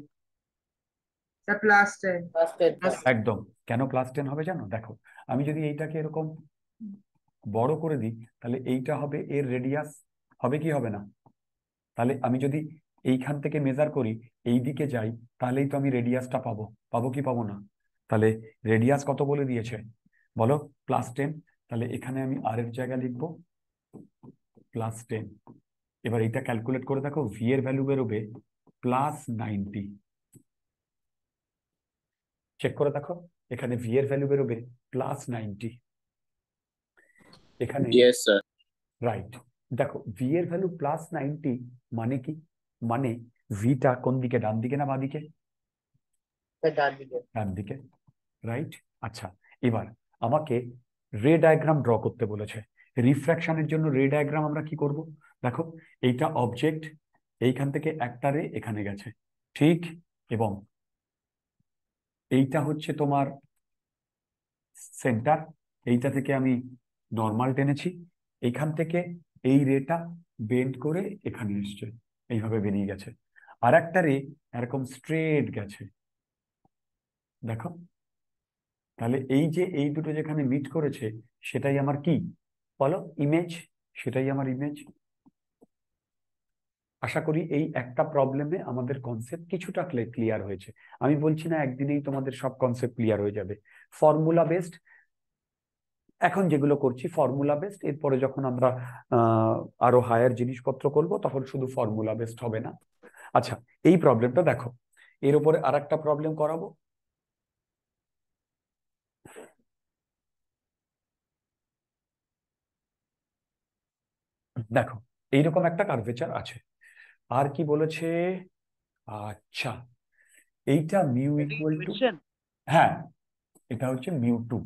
S3: sir plus ten
S5: plus ten
S1: একদম। কেন প্লাস টেন হবে জানো? দেখো আমি যদি এইটাকে এরকম বড় করে দিই তাহলে এইটা হবে এর রেডিয়াস হবে কি হবে না? তাহলে আমি যদি এইখান থেকে মেজার করি এই দিকে যাই তাহলেই তো আমি রেডিয়াসটা পাবো। পাবো কি পাবো না? তাহলে রেডিয়াস কত বলে দিয়েছে? বলো প্লাস টেন তাহলে এখানে আমি আর এর জায়গা লিখব প্লাস টেন এবার এটা ক্যালকুলেট করে দেখো ভি এর ভ্যালু বেরোবে প্লাস নাইনটি চেক করে দেখো এখানে ভি এর ভ্যালু বেরোবে প্লাস নাইনটি এখানে রাইট দেখো ভি এর ভ্যালু প্লাস নাইনটি মানে কি? মানে ভিটা কোন দিকে? ডান দিকে না বাঁ দিকে?
S5: ডান দিকে।
S1: ডান দিকে। রাইট আচ্ছা এবার আমাকে রে ডায়াগ্রাম ড্র করতে বলেছে। রিফ্র্যাকশনের জন্য রে ডায়াগ্রাম আমরা কি করব? দেখো এইটা অবজেক্ট এইখান থেকে একটা রে এখানে গেছে। ঠিক? এবং এইটা হচ্ছে তোমার সেন্টার এইটা থেকে আমি নর্মাল টেনেছি এইখান থেকে এই রেটা বেন্ড করে এখানে এসছে, এইভাবে বেরিয়ে গেছে। আর একটা রে এরকম স্ট্রেট গেছে। দেখো, তাহলে এই যে এই দুটো যেখানে মিট করেছে, সেটাই আমার কি? বলো ইমেজ সেটাই আমার ইমেজ আশা করি এই একটা প্রবলেমে আমাদের কনসেপ্ট কিছুটা ক্লিয়ার হয়েছে। আমি বলছি না একদিনেই তোমাদের সব কনসেপ্ট ক্লিয়ার হয়ে যাবে। ফর্মুলা বেসড এখন যেগুলো করছি ফর্মুলা বেসড এরপরে যখন আমরা আরও হায়ার জিনিসপত্র করব, তখন শুধু ফর্মুলা বেসড হবে না। আচ্ছা এই প্রবলেমটা দেখো। এর উপরে আর একটা প্রবলেম করাবো। দেখো, এইরকম একটা কার্ভেচার আছে। আর কি বলেছে? আচ্ছা এইটা মিউ ইকুয়াল টু হ্যাঁ এটা হচ্ছে মিউ টু।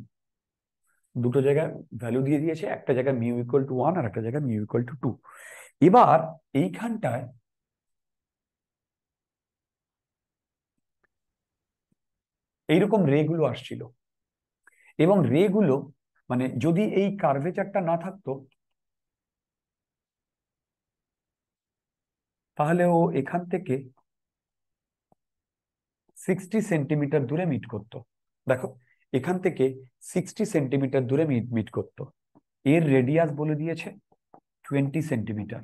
S1: দুটো জায়গায় ভ্যালু দিয়ে দিয়েছে একটা জায়গায় মিউ ইকুয়াল টু ওয়ান আর একটা জায়গায় মিউ ইকুয়াল টু টু এবার এইখানটায় এইরকম রে গুলো আসছিল। এবং রে গুলো মানে যদি এই কার্ভেচারটা না থাকতো তাহলে ও এখান থেকে সিক্সটি সেন্টিমিটার দূরে মিট করত। দেখো, এখান থেকে সিক্সটি সেন্টিমিটার দূরে মিট করত। এর রেডিয়াস বলে দিয়েছে টোয়েন্টি সেন্টিমিটার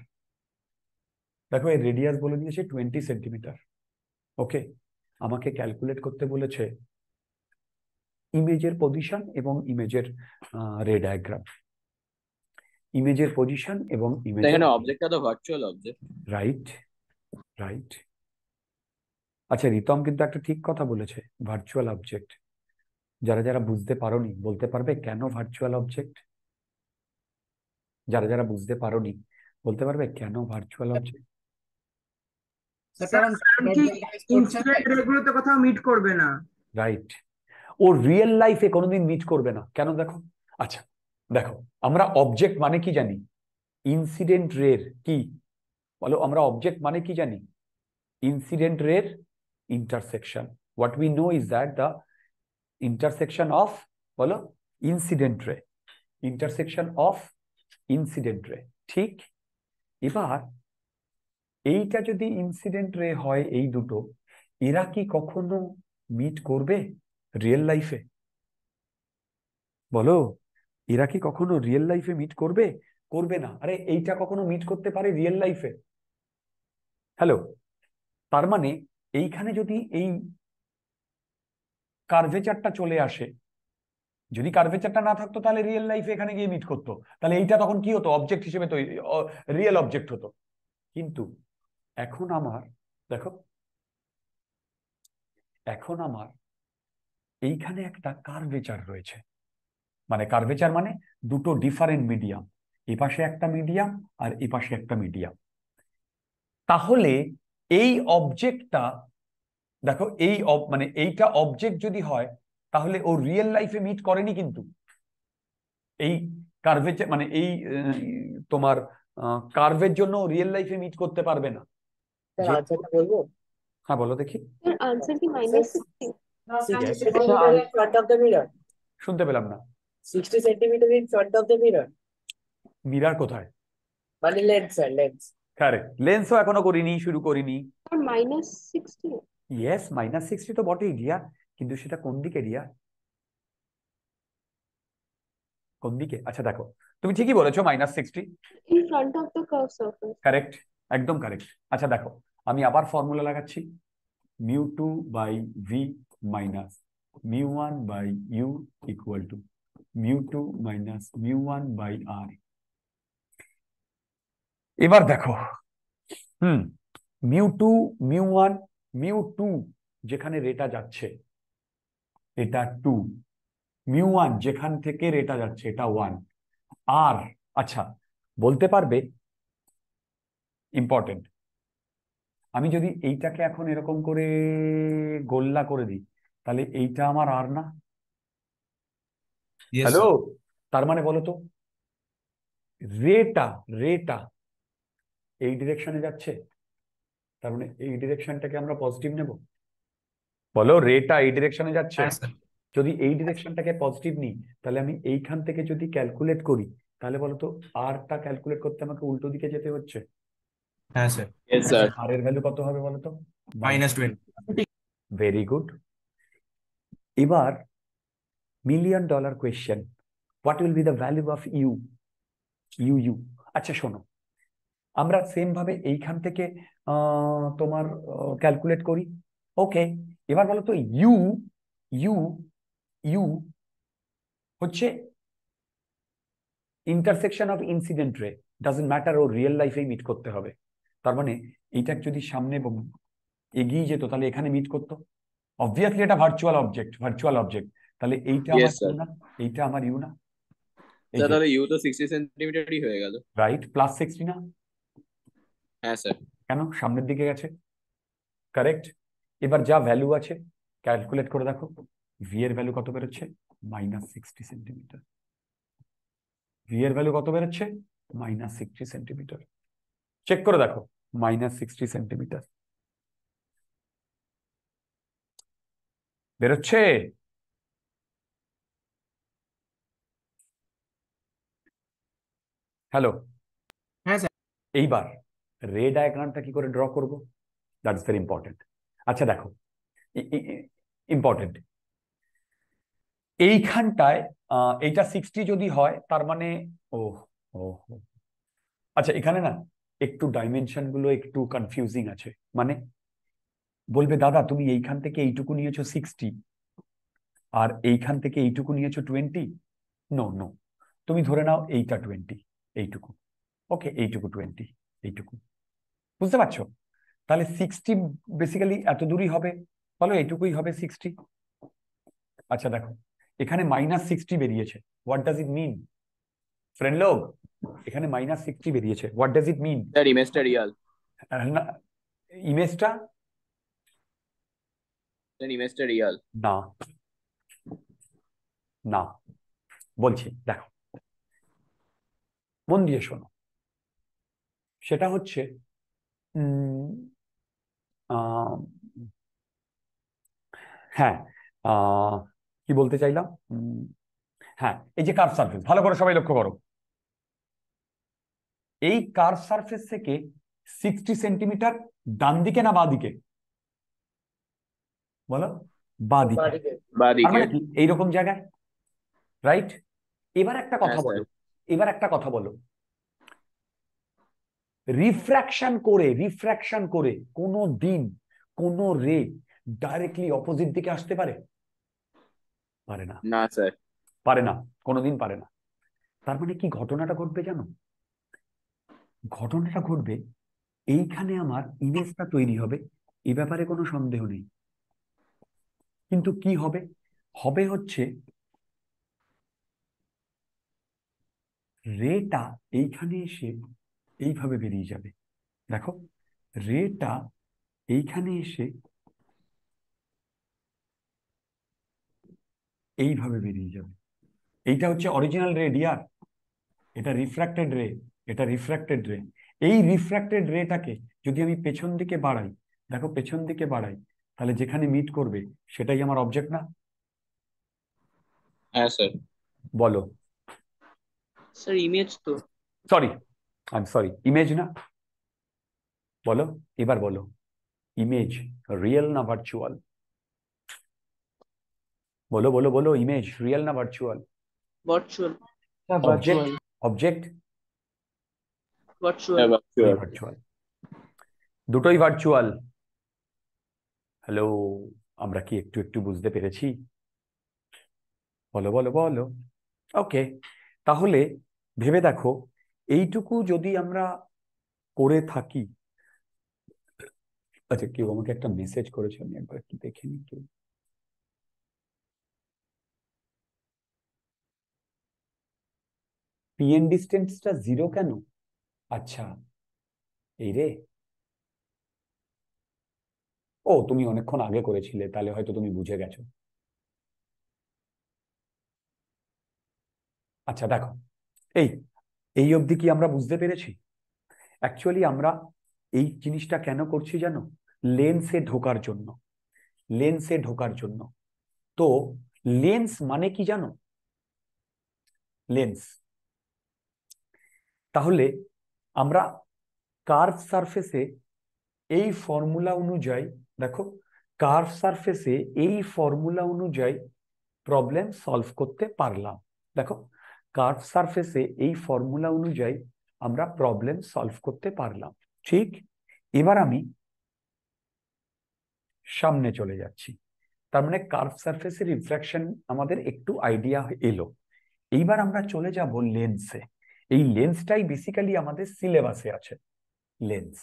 S1: দেখো, এর রেডিয়াস বলে দিয়েছে টোয়েন্টি সেন্টিমিটার ওকে আমাকে ক্যালকুলেট করতে বলেছে ইমেজের পজিশন এবং ইমেজের রে ডায়াগ্রাম ইমেজের পজিশন এবং ইমেজের
S2: এখানে অবজেক্টটা তো ভার্চুয়াল অবজেক্ট
S1: রাইট রাইট আচ্ছা রিতম কিন্তু একটা ঠিক কথা বলেছে ভার্চুয়াল অবজেক্ট যারা যারা বুঝতে পারোনি বলতে পারবে কেন ভার্চুয়াল অবজেক্ট যারা যারা বুঝতে পারোনি বলতে পারবে কেন ভার্চুয়াল অবজেক্ট
S3: কোথাও মিট করবে না।
S1: রাইট ও রিয়েল লাইফে কোনোদিন মিট করবে না। কেন দেখো? আচ্ছা দেখো, আমরা অবজেক্ট মানে কি জানি? ইনসিডেন্ট রের কি? বলো, আমরা অবজেক্ট মানে কি জানি? ইনসিডেন্ট রের intersection what we know is that the intersection of বলো incident ray intersection of incident ray ঠিক? এবার, এইটা যদি ইনসিডেন্ট রে হয় এই দুটো, এরা কি কখনো মিট করবে রিয়েল লাইফে বলো। এরা কি কখনো রিয়েল লাইফে মিট করবে? করবে না। আরে, এইটা কখনো মিট করতে পারে রিয়েল লাইফে হ্যালো তার মানে এইখানে যদি এই কার্ভেচারটা চলে আসে, যদি কার্ভেচারটা না থাকতো তাহলে রিয়েল লাইফে এখানে গিয়ে মিট করতো। তাহলে এইটা তখন কি হতো? অবজেক্ট হিসেবে তৈরি রিয়েল অবজেক্ট হতো। কিন্তু এখন আমার, দেখো, এখন আমার এইখানে একটা কার্ভেচার রয়েছে। মানে কার্ভেচার মানে দুটো ডিফারেন্ট মিডিয়াম এই পাশে একটা মিডিয়াম আর এই পাশে একটা মিডিয়াম তাহলে এই অবজেক্টটা দেখো এই মানে এইটা অবজেক্ট যদি হয় তাহলে ও রিয়েল লাইফে মিট করেনি কিন্তু এই কার্ভেচার মানে এই আহ, তোমার কার্ভের জন্য রিয়েল লাইফে মিট করতে পারবে না হ্যাঁ বলো দেখি
S7: স্যার আনসার কি minus sixty
S5: sixty
S1: Yes.
S5: Centimetre in front of the mirror
S1: শুনতে পেলাম না
S5: sixty centimetre in front of the mirror
S1: mirror কোথায়?
S5: মানে লেন্স স্যার লেন্স
S1: কারেক্ট লেন্সও এখনও করিনি শুরু করিনি।
S7: Minus sixty
S1: yes minus sixty তো বটেই রিয়া। কিন্তু সেটা কোন দিকে রিয়া? কোন দিকে? আচ্ছা দেখো। তুমি ঠিকই বলেছ minus sixty
S7: in front of the curve surface
S1: correct একদম কারেক্ট আচ্ছা দেখো। আমি আবার ফর্মুলা লাগাচ্ছি। Mu two by V minus mu one by U equal to mu two minus mu one by R. এবার দেখো, হুম, mu two, mu one, mu two যেখানে রেটা যাচ্ছে, এটা টু। মিউ ওয়ান যেখান থেকে রেটা যাচ্ছে, এটা ওয়ান। আর আচ্ছা বলতে পারবে, ইম্পর্টেন্ট, আমি যদি এইটাকে এখন এরকম করে গোল্লা করে দিই, তাহলে এইটা আমার আর না? হ্যালো তার মানে বলো তো রেটা রেটা এই ডিরেকশনে যাচ্ছে তার মানে এই ডিরেকশনটাকে আমরা পজিটিভ নেব? বলো রেটা এই ডিরেকশনে যাচ্ছে?
S6: হ্যাঁ,
S1: যদি এই ডিরেকশনটাকে পজিটিভ নিই তাহলে আমি এইখান থেকে যদি ক্যালকুলেট করি তাহলে বলো তো আরটা ক্যালকুলেট করতে আমাকে উল্টো দিকে যেতে হচ্ছে?
S6: হ্যাঁ স্যার
S1: আর এর ভ্যালু কত হবে বলো তো?
S6: মাইনাস টোয়েন্টি
S1: ভেরি গুড এবার million dollar question what will be the value of U U U আচ্ছা শোনো। আমরা সেম ভাবে এইখান থেকে তোমার ক্যালকুলেট করি। ওকে এবার বলো তো ইউ ইউ ইউ হচ্ছে intersection of incident ray doesn't matter O real লাইফেই মিট করতে হবে। তার মানে এইটা যদি সামনে এগিয়ে যেত, তাহলে এখানে মিট করতো। অবভিয়াসলি এটা ভার্চুয়াল অবজেক্ট ভার্চুয়াল অবজেক্ট তাহলে এইটা আমার ইউ না এইটা আমার ইউ না
S2: স্যার তাহলে ইউ তো সিক্সটি সেন্টিমিটারই হয়ে গেল।
S1: রাইট প্লাস সিক্সটি না?
S2: হ্যাঁ স্যার
S1: কেন? সামনের দিকে গেছে। কারেক্ট এবার যা ভ্যালু আছে ক্যালকুলেট করে দেখো। ভি এর ভ্যালু কত বেরোচ্ছে? মাইনাস সিক্সটি সেন্টিমিটার ভি এর ভ্যালু কত বেরোচ্ছে? মাইনাস সিক্সটি সেন্টিমিটার চেক করে দেখো। মাইনাস সিক্সটি সেন্টিমিটার বেরোচ্ছে? হ্যালো
S3: হ্যাঁ, স্যার।
S1: এইবার রে ডায়াগ্রামটা কি করে ড্র করব? দ্যাটস ভেরি ইম্পর্টেন্ট আচ্ছা দেখো। ইম্পর্টেন্ট এইখানটায় এইটা সিক্সটি যদি হয় তার মানে ও ও ও। আচ্ছা এখানে না একটু ডাইমেনশনগুলো একটু কনফিউজিং আছে। মানে বলবে দাদা তুমি এইখান থেকে এইটুকু নিয়েছো সিক্সটি আর এইখান থেকে এইটুকু নিয়েছো টোয়েন্টি নো নো তুমি ধরে নাও এইটা টোয়েন্টি এইটুকু। ওকে এইটুকু টোয়েন্টি এইটুকু। বুঝতে পারছ? তাহলে সিক্সটি বেসিক্যালি এত দূরই হবে। বলো এইটুকুই হবে সিক্সটি আচ্ছা দেখো এখানে মাইনাস সিক্সটি বেরিয়েছে। What does it mean friend লোক এখানে মাইনাস সিক্সটি বেরিয়েছে। What does it mean
S2: sir ইমেজটা রিয়াল
S1: ইমেজটা
S2: স্যার ইমেজটা রিয়াল
S1: না। না। বলছি দেখো মন দিয়ে শোনো। সেটা হচ্ছে হ্যাঁ কি বলতে চাইলাম? হ্যাঁ এই যে কার্ভ সারফেস ভালো করে সবাই লক্ষ্য করো। এই কার্ভ সারফেস থেকে সিক্সটি সেন্টিমিটার ডান দিকে না বাঁ দিকে? বলো বাঁ
S2: বা দিকে
S1: মানে এইরকম জায়গায় রাইট? এবার একটা কথা
S2: হ্যাঁ,
S1: বলো। এবার একটা কথা বলো। রিফ্র্যাকশন করে রিফ্র্যাকশন করে কোনো দিন কোনো রে ডাইরেক্টলি অপোজিট দিকে আসতে পারে? পারে না।
S2: না স্যার
S1: পারে না কোনোদিন পারে না। তার মানে কি ঘটনাটা ঘটবে জানো? ঘটনাটা ঘটবে এইখানে আমার ইমেজটা তৈরি হবে এ ব্যাপারে কোনো সন্দেহ নেই। কিন্তু কি হবে? হবে হচ্ছে রেটা এইখানে এসে এইভাবে বেরিয়ে যাবে। দেখো রেটা এইখানে এসে এইভাবে বেরিয়ে যাবে। এইটা হচ্ছে অরিজিনাল রে ডিয়ার এটা রিফ্র্যাক্টেড রে এটা রিফ্র্যাক্টেড রে এই রিফ্র্যাক্টেড রেটাকে যদি আমি পেছন দিকে বাড়াই দেখো পেছন দিকে বাড়াই তাহলে যেখানে মিট করবে সেটাই আমার অবজেক্ট না?
S2: হ্যাঁ স্যার
S1: বলো।
S8: স্যার ইমেজ তো
S1: sorry I am sorry image না বলো এবার বলো ইমেজ রিয়েল না ভার্চুয়াল বলো বলো বলো ইমেজ রিয়েল না virtual
S8: virtual
S1: object object
S8: virtual
S2: virtual
S1: virtual দুটোই ভার্চুয়াল হ্যালো আমরা কি একটু একটু বুঝতে পেরেছি। বলো বলো বলো ওকে তাহলে ভেবে দেখো, এইটুকু যদি আমরা করে থাকি আচ্ছা কেউ আমাকে একটা মেসেজ করেছে, আমি একবার একটু দেখে নিই কেউ। পিএন ডিস্টেন্সটা জিরো কেন? আচ্ছা এই রে। ও, তুমি অনেকক্ষণ আগে করেছিলে, তাহলে হয়তো তুমি বুঝে গেছো। আচ্ছা দেখো। এই এই অবধি কি আমরা বুঝতে পেরেছি? অ্যাকচুয়ালি আমরা এই জিনিসটা কেন করছি জানো? লেন্সে ঢোকার জন্য। লেন্সে ঢোকার জন্য। তো লেন্স মানে কি জানো? লেন্স তাহলে আমরা কার্ভ সারফেসে এই ফর্মুলা অনুযায়ী, দেখো কার্ভ সারফেসে এই ফর্মুলা অনুযায়ী প্রবলেম সলভ করতে পারলাম। দেখো কার্ভ সারফেসে এই ফর্মুলা অনুযায়ী আমরা প্রবলেম সলভ করতে পারলাম। ঠিক? এবার আমি সামনে চলে যাচ্ছি। তার মানে কার্ভ সারফেসের রিফ্রাকশন আমাদের একটু আইডিয়া এলো। এইবার আমরা চলে যাব লেন্সে এই লেন্সটাই বেসিক্যালি আমাদের সিলেবাসে আছে। লেন্স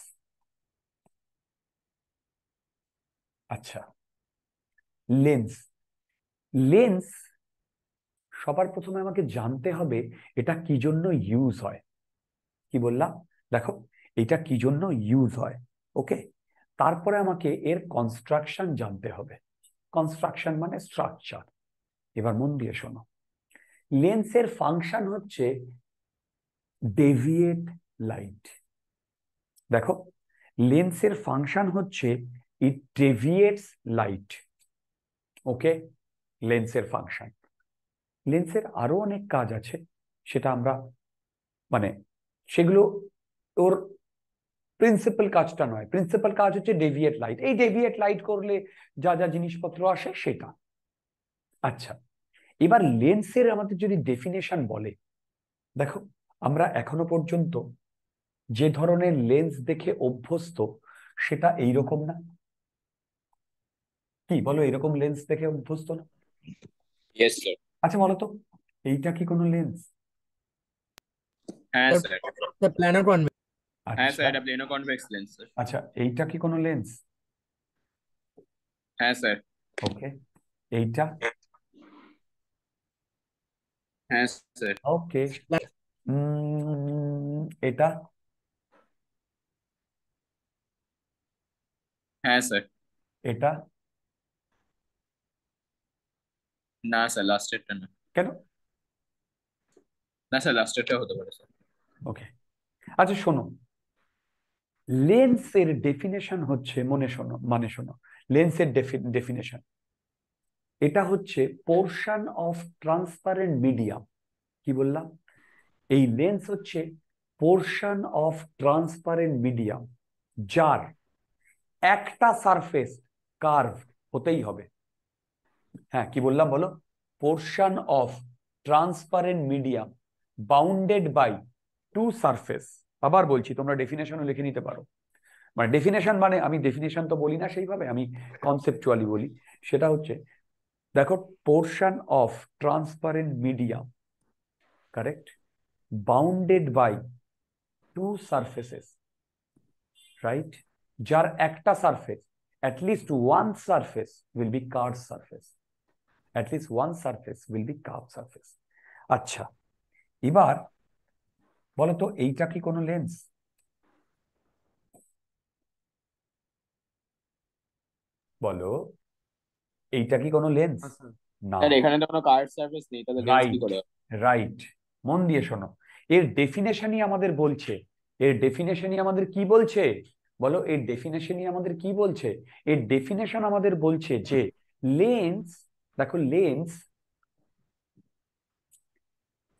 S1: আচ্ছা। লেন্স লেন্স সবার প্রথমে আমাকে জানতে হবে এটা কি জন্য ইউজ হয়। কি বললাম? দেখো, এটা কি জন্য ইউজ হয় ওকে তারপরে আমাকে এর কনস্ট্রাকশন জানতে হবে। কনস্ট্রাকশন মানে স্ট্রাকচার এবার মন দিয়ে শোনো। লেন্সের ফাংশন হচ্ছে ডেভিয়েট লাইট দেখো, লেন্সের ফাংশন হচ্ছে ইট ডেভিয়েটস লাইট ওকে লেন্সের ফাংশন লেন্সের আরও অনেক কাজ আছে, সেটা আমরা মানে সেগুলো ওর প্রিন্সিপাল কাজটা নয়। প্রিন্সিপাল কাজ হচ্ছে ডেভিয়েট লাইট এই ডেভিয়েট লাইট করলে যা যা জিনিসপত্র আসে সেটা। আচ্ছা এবার লেন্সের আমাদের যদি ডেফিনেশন বলে, দেখো, আমরা এখনও পর্যন্ত যে ধরনের লেন্স দেখে অভ্যস্ত, সেটা এইরকম না। কি বলো, এরকম লেন্স দেখে অভ্যস্ত না? আচ্ছা বলো তো এইটা কি কোনো লেন্স
S2: হ্যাঁ স্যার
S3: প্ল্যানার কনভেক্স
S2: হ্যাঁ
S1: আচ্ছা।
S2: স্যার এটা প্লেনো কনভেক্স লেন্স স্যার
S1: আচ্ছা এইটা কি কোনো লেন্স
S2: হ্যাঁ স্যার
S1: ওকে এইটা?
S2: হ্যাঁ স্যার
S1: ওকে এটা?
S2: হ্যাঁ স্যার
S1: এটা?
S2: না স্যার লাস্টেরটা না
S1: কেন?
S2: না স্যার লাস্টেরটা হতে পারে স্যার
S1: ওকে আচ্ছা শোনো। লেন্সের ডেফিনেশন হচ্ছে মনে শোনো মানে শোনো। লেন্সের ডেফিনেশন এটা হচ্ছে পোর্শন অফ ট্রান্সপারেন্ট মিডিয়াম কি বললাম? এই লেন্স হচ্ছে পোর্শন অফ ট্রান্সপারেন্ট মিডিয়াম যার একটা সারফেস কার্ভ হতেই হবে। হ্যাঁ কি বললাম বলো? Portion of transparent medium bounded by two surface আবার বলছি, তোমরা ডেফিনেশনও লিখে নিতে পারো। মানে ডেফিনেশন মানে আমি ডেফিনেশন তো বলি না সেইভাবে, আমি কনসেপচুয়ালি বলি। সেটা হচ্ছে, দেখো portion of transparent medium correct bounded by two surfaces right যার একটা surface least one surface will be curved surface at least one surface will be curved surface. আচ্ছা এবার বলো তো এইটা কি কোনো লেন্স বলো এইটা কি কোনো লেন্স না।
S2: এখানে তো কোনো কার্ড সার্ভিস নেই তাহলে লেন্স কি করে?
S1: রাইট মন দিয়ে শোনো। এর ডেফিনেশনই আমাদের বলছে। এর ডেফিনেশনই আমাদের কি বলছে? বলো এর ডেফিনেশনই আমাদের কি বলছে? এর ডেফিনেশন আমাদের বলছে যে লেন্স দেখো লেন্স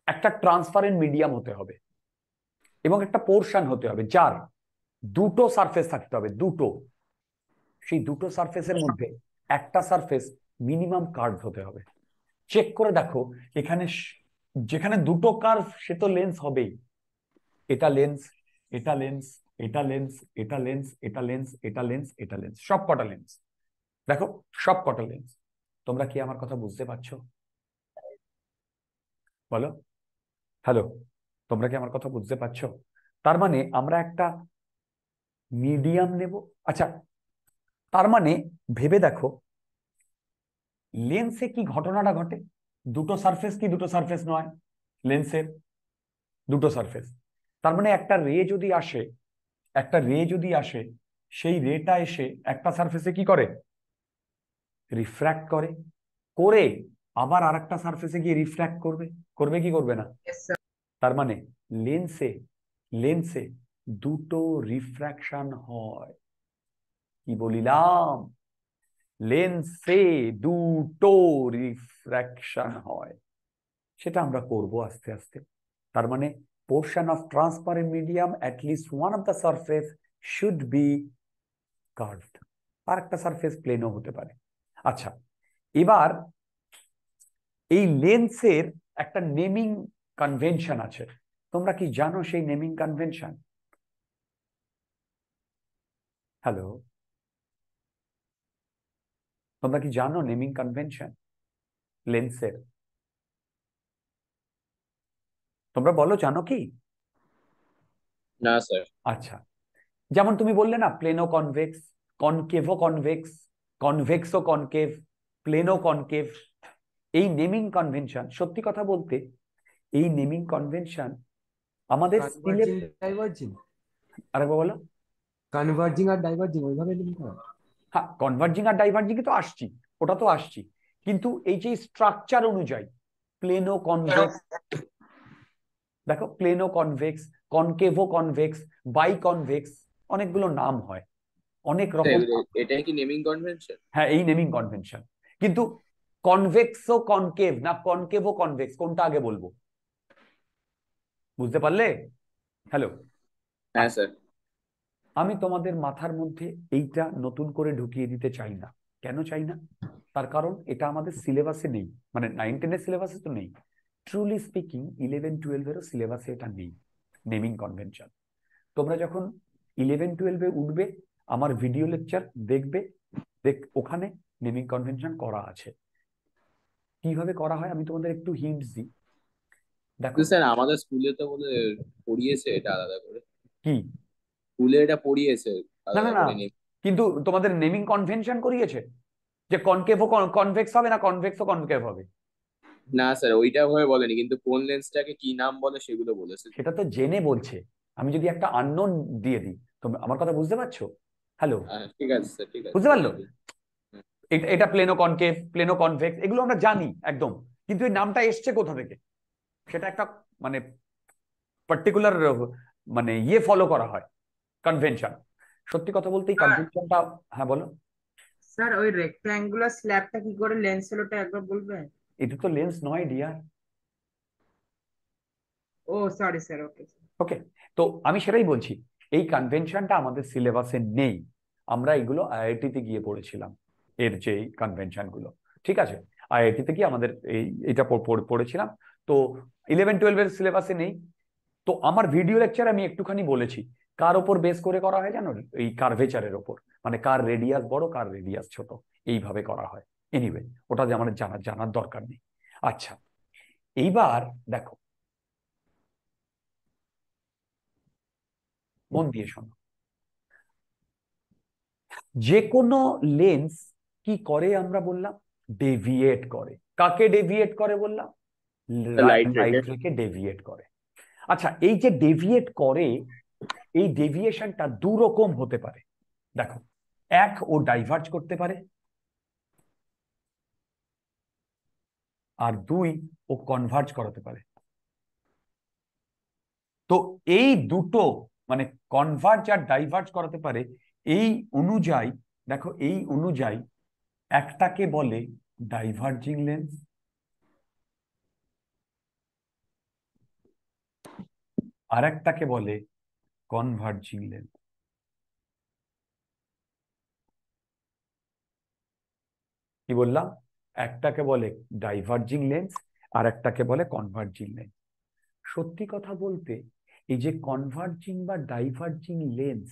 S1: একটা ট্রান্সপারেন্ট মিডিয়াম হতে হবে এবং একটা পোর্শন হতে হবে যার দুটো সারফেস থাকতে হবে, দুটো। সেই দুটো সারফেসের মধ্যে একটা সারফেস মিনিমাম কার্ভ হতে হবে। চেক করে দেখো, এখানে যেখানে দুটো কার্ভ সে তো লেন্স হবেই। এটা লেন্স এটা লেন্স এটা লেন্স এটা লেন্স এটা লেন্স এটা লেন্স এটা লেন্স সব কটা লেন্স দেখো সব কটা লেন্স তোমরা কি আমার কথা বুঝতে পারছ? বলো। হ্যালো, তোমরা কি আমার কথা বুঝতে পারছ? তার মানে আমরা একটা মিডিয়াম নেব? আচ্ছা তার মানে ভেবে দেখো, লেন্সে কি ঘটনাটা ঘটে? দুটো সারফেস কি দুটো সারফেস নয়? লেন্সের দুটো সারফেস তার মানে একটা রে যদি আসে, একটা রে যদি আসে, সেই রেটা এসে একটা সারফেসে কি করে? রিফ্র্যাক্ট করে করে আবার আরেকটা সারফেসে গিয়ে রিফ্র্যাক্ট করবে। করবে কি করবে না? তার মানে লেন্সে লেন্সে দুটো রিফ্র্যাকশন হয়। কি বলিলাম? লেন্সে দুটো রিফ্র্যাকশন হয়। সেটা আমরা করব আস্তে আস্তে। তার মানে portion of transparent medium at least one of the surface should be curved আর একটা সারফেস প্লেনও হতে পারে। আচ্ছা এবার এই লেন্সের একটা নেমিং কনভেনশন আছে। তোমরা কি জানো সেই নেমিং কনভেনশন? হ্যালো? তোমরা কি জানো নেমিং কনভেনশন? লেন্সের? তোমরা বলো জানো কি?
S2: না স্যার।
S1: আচ্ছা যেমন তুমি বললে না প্লেনো কনভেক্স কনকেভো কনভেক্স কনভেক্সও কনকেভ প্লেনো কনকেভ এই নেমিং কনভেনশন সত্যি কথা বলতে এই নেমিং কনভেনশন আমাদের
S9: ডাইভার্জিং
S1: আরেকবার বলো।
S9: কনভার্জিং আর ডাইভার্জিং ওইভাবে হয়
S1: হ্যাঁ কনভার্জিং আর ডাইভার্জিং তো আসছি ওটা তো আসছি। কিন্তু এই যে স্ট্রাকচার অনুযায়ী প্লেনো কনভেক্স দেখো plano convex concavo convex by convex অনেকগুলো নাম হয়। অনেক রকম
S2: এটাই কি নেমিং কনভেনশন
S1: হ্যাঁ এই নেমিং কনভেনশন কিন্তু কনভেক্সও কনকেভ না কনকেভও কনভেক্স কোনটা আগে বলব? বুঝতে পারলে? হ্যালো
S2: হ্যাঁ স্যার
S1: আমি তোমাদের মাথার মধ্যে এইটা নতুন করে ঢুকিয়ে দিতে চাই না। কেন চাই না? তার কারণ এটা আমাদের সিলেবাসে নেই। মানে নাইন টেনের সিলেবাসে তো নেই। ট্রুলি স্পিকিং ইলেভেন টুয়েলভেরও সিলেবাসে এটা নেই নেমিং কনভেনশন তোমরা যখন ইলেভেন টুয়েলভে উঠবে আমার ভিডিও লেকচার দেখবে দেখ ওখানে নেমিং কনভেনশন করা আছে। কীভাবে করা হয় আমি তোমাদের একটু হিন্টস দিই। দেখো।
S2: স্যার আমাদের স্কুলে তো বলে পড়িয়েছে এটা আলাদা করে।
S1: কি?
S2: স্কুলে এটা পড়িয়েছে
S1: না না না। কিন্তু তোমাদের নেমিং কনভেনশন করিয়েছে? যে কনকেভও কনভেক্স হবে না কনভেক্স ও কনকেভ হবে?
S2: না স্যার ওইটা ভাবে বলেনি। কিন্তু কোন লেন্সটাকে কি নাম বলে সেগুলো বলেছে।
S1: সেটা তো জেনে বলছে। আমি যদি একটা আননোন দিয়ে দিই তো আমার কথা বুঝতে পারছ? হ্যালো
S2: হ্যাঁ, ঠিক আছে ঠিক আছে।
S1: বুঝতে পারল? এটা প্লেনো কনকেভ প্লেনো কনভেক্স এগুলো আমরা জানি একদম। কিন্তু এই নামটা এসছে কোথা থেকে? সেটা একটা মানে পার্টিকুলার মানে ইয়ে ফলো করা হয় কনভেনশন সত্যি কথা বলতে এই কনভেনশনটা হ্যাঁ বলো।
S3: স্যার ওই রেক্ট্যাঙ্গুলার স্ল্যাবটা কি করে লেন্স হলো একবার বলবেন?
S1: এটা তো লেন্স নয় dear
S3: oh sorry sir okay
S1: okay তো আমি সেটাই বলছি এই কনভেনশনটা আমাদের সিলেবাসে নেই। আমরা এগুলো আইআইটি তে গিয়ে পড়েছিলাম, এর যে কনভেনশনগুলো ঠিক আছে? আইআইটি তে গিয়ে আমাদের এই এটা পড়েছিলাম। তো ইলেভেন টুয়েলভের সিলেবাসে নেই। তো আমার ভিডিও লেকচার আমি একটুখানি বলেছি, কার ওপর বেস করে করা হয় জানো? এই কার্ভেচারের ওপর। মানে কার রেডিয়াস বড়, কার রেডিয়াস ছোট। এইভাবে করা হয়। এনিওয়ে ওটা যে আমার জানার জানার দরকার নেই। আচ্ছা এইবার দেখো মন দিয়ে শোনো। যে কোনো লেন্স কি করে আমরা বললাম? ডেভিয়েট করে। কাকে ডেভিয়েট করে বললাম? লাইট। ডেভিয়েট করে। আচ্ছা এই যে ডেভিয়েট করে এই ডেভিয়েশনটা দু রকম হতে পারে। দেখো এক ও ডাইভার্জ করতে পারে। আর দুই ও কনভার্জ করাতে পারে। তো এই দুটো মানে কনভার্জ আর ডাইভার্জ করাতে পারে, এই অনুযায়ী, দেখো এই অনুযায়ী একটাকে বলে ডাইভার্জিং লেন্স আর একটাকে বলে কনভার্জিং লেন্স কি বললাম? একটাকে বলে ডাইভার্জিং লেন্স আর একটাকে বলে কনভার্জিং লেন্স সত্যি কথা বলতে এই যে কনভার্জিং বা ডাইভার্জিং লেন্স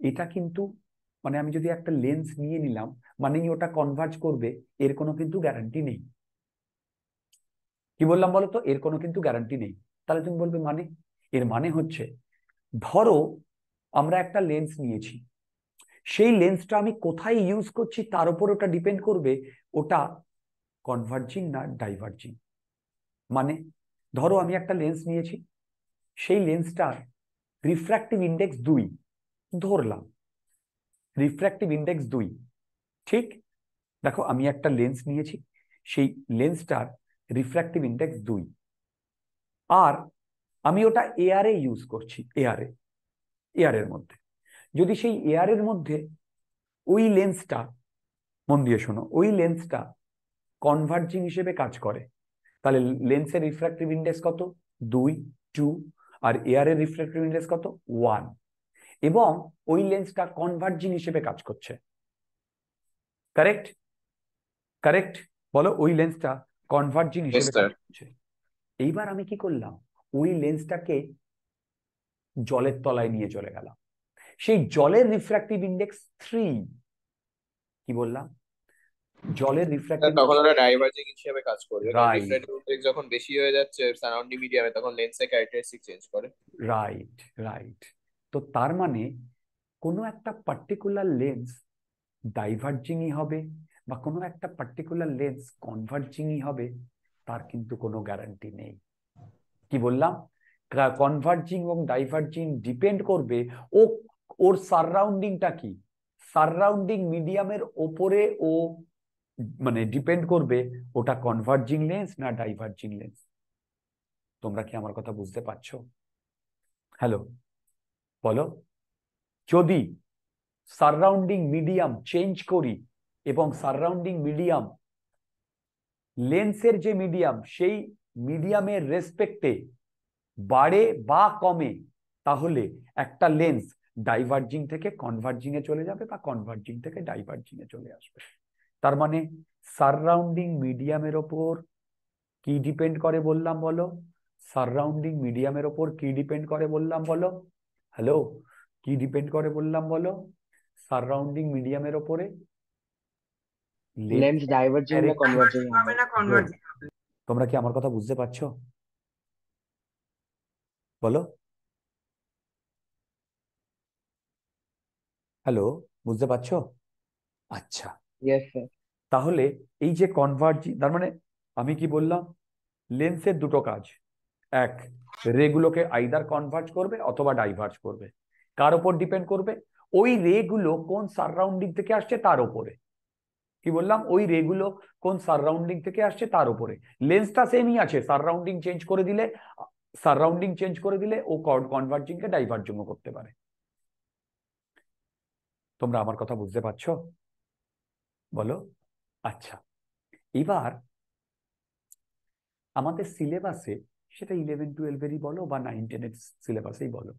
S1: এটা কিন্তু মানে আমি যদি একটা লেন্স নিয়ে নিলাম, মানেই ওটা কনভার্জ করবে, এর কোনো কিন্তু গ্যারান্টি নেই। কি বললাম বলো তো? এর কোনো কিন্তু গ্যারান্টি নেই। তাহলে তুমি বলবে মানে? এর মানে হচ্ছে, ধরো আমরা একটা লেন্স নিয়েছি, সেই লেন্সটা আমি কোথায় ইউজ করছি তার উপর ওটা ডিপেন্ড করবে, ওটা কনভার্জিং না ডাইভার্জিং মানে ধরো আমি একটা লেন্স নিয়েছি সেই লেন্সটার রিফ্র্যাক্টিভ ইন্ডেক্স দুই। ধরলাম। রিফ্র্যাক্টিভ ইন্ডেক্স দুই। ঠিক? দেখো, আমি একটা লেন্স নিয়েছি। সেই লেন্সটার রিফ্র্যাক্টিভ ইন্ডেক্স দুই। আর আমি ওটা এয়ারে ইউজ করছি এয়ারে এয়ারের মধ্যে। যদি সেই এয়ারের মধ্যে ওই লেন্সটা মন দিয়ে শোনো, ওই লেন্সটা কনভার্জিং হিসেবে কাজ করে, তাহলে লেন্সের রিফ্র্যাক্টিভ ইন্ডেক্স কত? দুই টু আর এয়ারের রিফ্র্যাক্টিভ ইন্ডেক্স কত? ওয়ান এবং ওই লেন্সটা কনভার্জিং হিসেবে কাজ করছে। কারেক্ট কারেক্ট বলো ওই লেন্সটা কনভার্জিং হিসেবে কাজ করছে। এইবার আমি কি করলাম? ওই লেন্সটাকে জলের তলায় নিয়ে চলে গেলাম। সেই জলের রিফ্র্যাক্টিভ ইন্ডেক্স থ্রি কি বললাম? জলের রিফ্র্যাক্টিভ
S2: তখন ওরা ডাইভার্জিং হিসেবে কাজ করবে. রিফ্র্যাক্টিভ ইন্ডেক্স যখন বেশি হয়ে যাচ্ছে সারাউন্ডিং মিডিয়ামে তখন লেন্সের ক্যারেক্টারিস্টিক চেঞ্জ করে।
S1: রাইট রাইট তো তার মানে কোনো একটা পার্টিকুলার লেন্স ডাইভার্জিংই হবে বা কোনো একটা পার্টিকুলার লেন্স কনভার্জিংই হবে তার কিন্তু কোনো গ্যারান্টি নেই। কি বললাম? কনভার্জিং এবং ডাইভার্জিং ডিপেন্ড করবে ও ওর সারাউন্ডিংটা কি? সারাউন্ডিং মিডিয়ামের ওপরে ও মানে ডিপেন্ড করবে ওটা কনভার্জিং লেন্স না ডাইভার্জিং লেন্স তোমরা কি আমার কথা বুঝতে পারছ? হ্যালো বলো? যদি সারাউন্ডিং মিডিয়াম চেঞ্জ করি এবং সারাউন্ডিং মিডিয়াম লেন্সের যে মিডিয়াম সেই মিডিয়ামের রেসপেক্টে বাড়ে বা কমে, তাহলে একটা লেন্স ডাইভার্জিং থেকে কনভার্জিং এ চলে যাবে বা কনভার্জিং থেকে ডাইভার্জিং এ চলে আসবে। তার মানে সারাউন্ডিং মিডিয়ামের ওপর কি ডিপেন্ড করে বললাম বলো? সারাউন্ডিং মিডিয়ামের ওপর কি ডিপেন্ড করে বললাম বলো? হ্যালো কি ডিপেন্ড করে বললাম বলো? সারাউন্ডিং মিডিয়ামের ওপরে
S5: লেন্স ডাইভার্জিং না কনভার্জিং
S3: হবে না কনভার্জিং
S1: তোমরা কি আমার কথা বুঝতে পারছ? বলো? হ্যালো বুঝতে পারছ? আচ্ছা। তাহলে এই যে কনভার্জি তার মানে আমি কি বললাম? লেন্সের দুটো কাজ। এক রেগুলোকে আইদার কনভার্জ করবে অথবা ডাইভার্জ করবে। কার ওপর ডিপেন্ড করবে? ওই রেগুলো কোন সারাউন্ডিং থেকে আসছে তার উপরে কি বললাম? ওই রেগুলো কোন সারাউন্ডিং থেকে আসছে তার উপরে লেন্সটা সেমই আছে। সারাউন্ডিং চেঞ্জ করে দিলে সারাউন্ডিং চেঞ্জ করে দিলে ও কনভার্জিং কে ডাইভার্জিংও করতে পারে। তোমরা আমার কথা বুঝতে পারছ? বলো? আচ্ছা এবার আমাদের সিলেবাসে সেটা ইলেভেন টুয়েলভেরই বলো বা নাইন টেনের সিলেবাসেই বলো।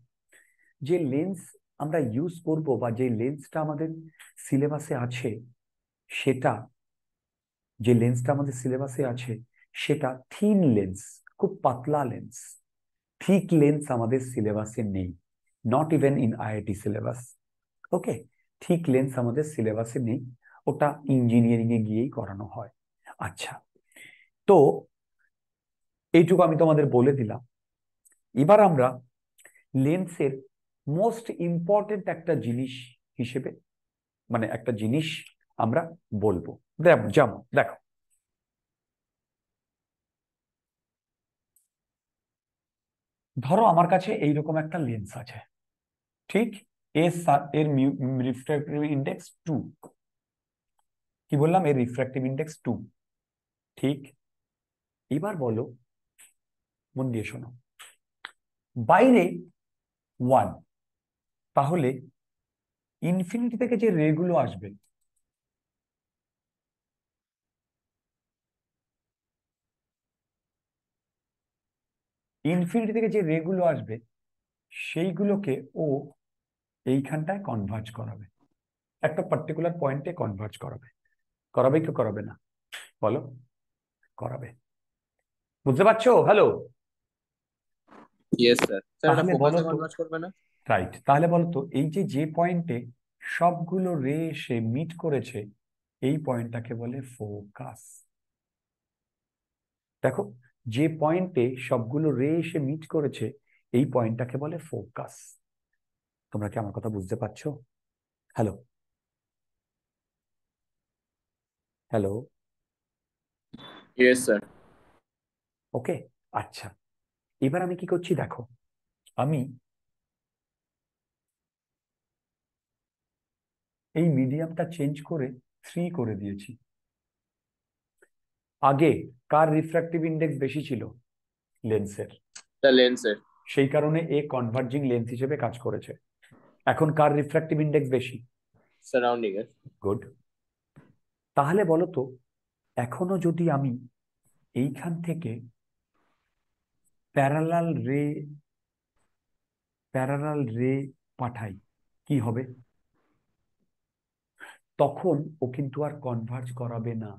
S1: যে লেন্স আমরা ইউজ করব বা যে লেন্সটা আমাদের সিলেবাসে আছে, সেটা, যে লেন্সটা আমাদের সিলেবাসে আছে, সেটা থিন লেন্স খুব পাতলা লেন্স থিক লেন্স আমাদের সিলেবাসে নেই not even in IIT syllabus okay thick lens আমাদের সিলেবাসে নেই। ওটা ইঞ্জিনিয়ারিং এ গিয়েই করানো হয়। আচ্ছা তো এইটুকু আমি তোমাদের বলে দিলাম। এবার আমরা লেন্সের মোস্ট ইম্পর্টেন্ট একটা জিনিস হিসেবে মানে একটা জিনিস আমরা বলব। দেখ- যেমন, দেখো। ধরো আমার কাছে এইরকম একটা লেন্স আছে। ঠিক? এর এর রিফ্র্যাক্টিভ ইন্ডেক্স টু কি বললাম? এর রিফ্র্যাক্টিভ ইন্ডেক্স টু ঠিক? এবার বলো, মন দিয়ে শোনো। বাইরে ওয়ান তাহলে ইনফিনিটি থেকে যে রে গুলো আসবে ইনফিনিটি থেকে যে রে গুলো আসবে, সেইগুলোকে ও এইখানটায় কনভার্জ করাবে। একটা পার্টিকুলার পয়েন্টে কনভার্জ করাবে। করাবে কি করাবে না? বলো। করাবে। বুঝতে পারছ? হ্যালো রাইট তাহলে বলতো এই যে যে পয়েন্টে সবগুলো রে এসে মিট করেছে এই পয়েন্টটাকে বলে ফোকাস দেখো যে পয়েন্টে সবগুলো রে এসে মিট করেছে এই পয়েন্টটাকে বলে ফোকাস তোমরা কি আমার কথা বুঝতে পারছ? Hello hello.
S2: Yes sir
S1: okay আচ্ছা। এবার আমি কি করছি দেখো আমি এই মিডিয়ামটা চেঞ্জ করে থ্রি করে দিয়েছি। আগে কার রিফ্র্যাক্টিভ ইন্ডেক্স বেশি ছিল? লেন্সের
S2: লেন্সের
S1: সেই কারণে এ কনভার্জিং লেন্স হিসেবে কাজ করেছে। এখন কার রিফ্র্যাক্টিভ ইন্ডেক্স বেশি?
S2: সারাউন্ডিং এর।
S1: গুড তাহলে বলো তো এখনও যদি আমি এইখান থেকে প্যারালাল রে প্যারালাল রে পাঠাই কি হবে? তখন ও কিন্তু আর কনভার্জ করাবে না।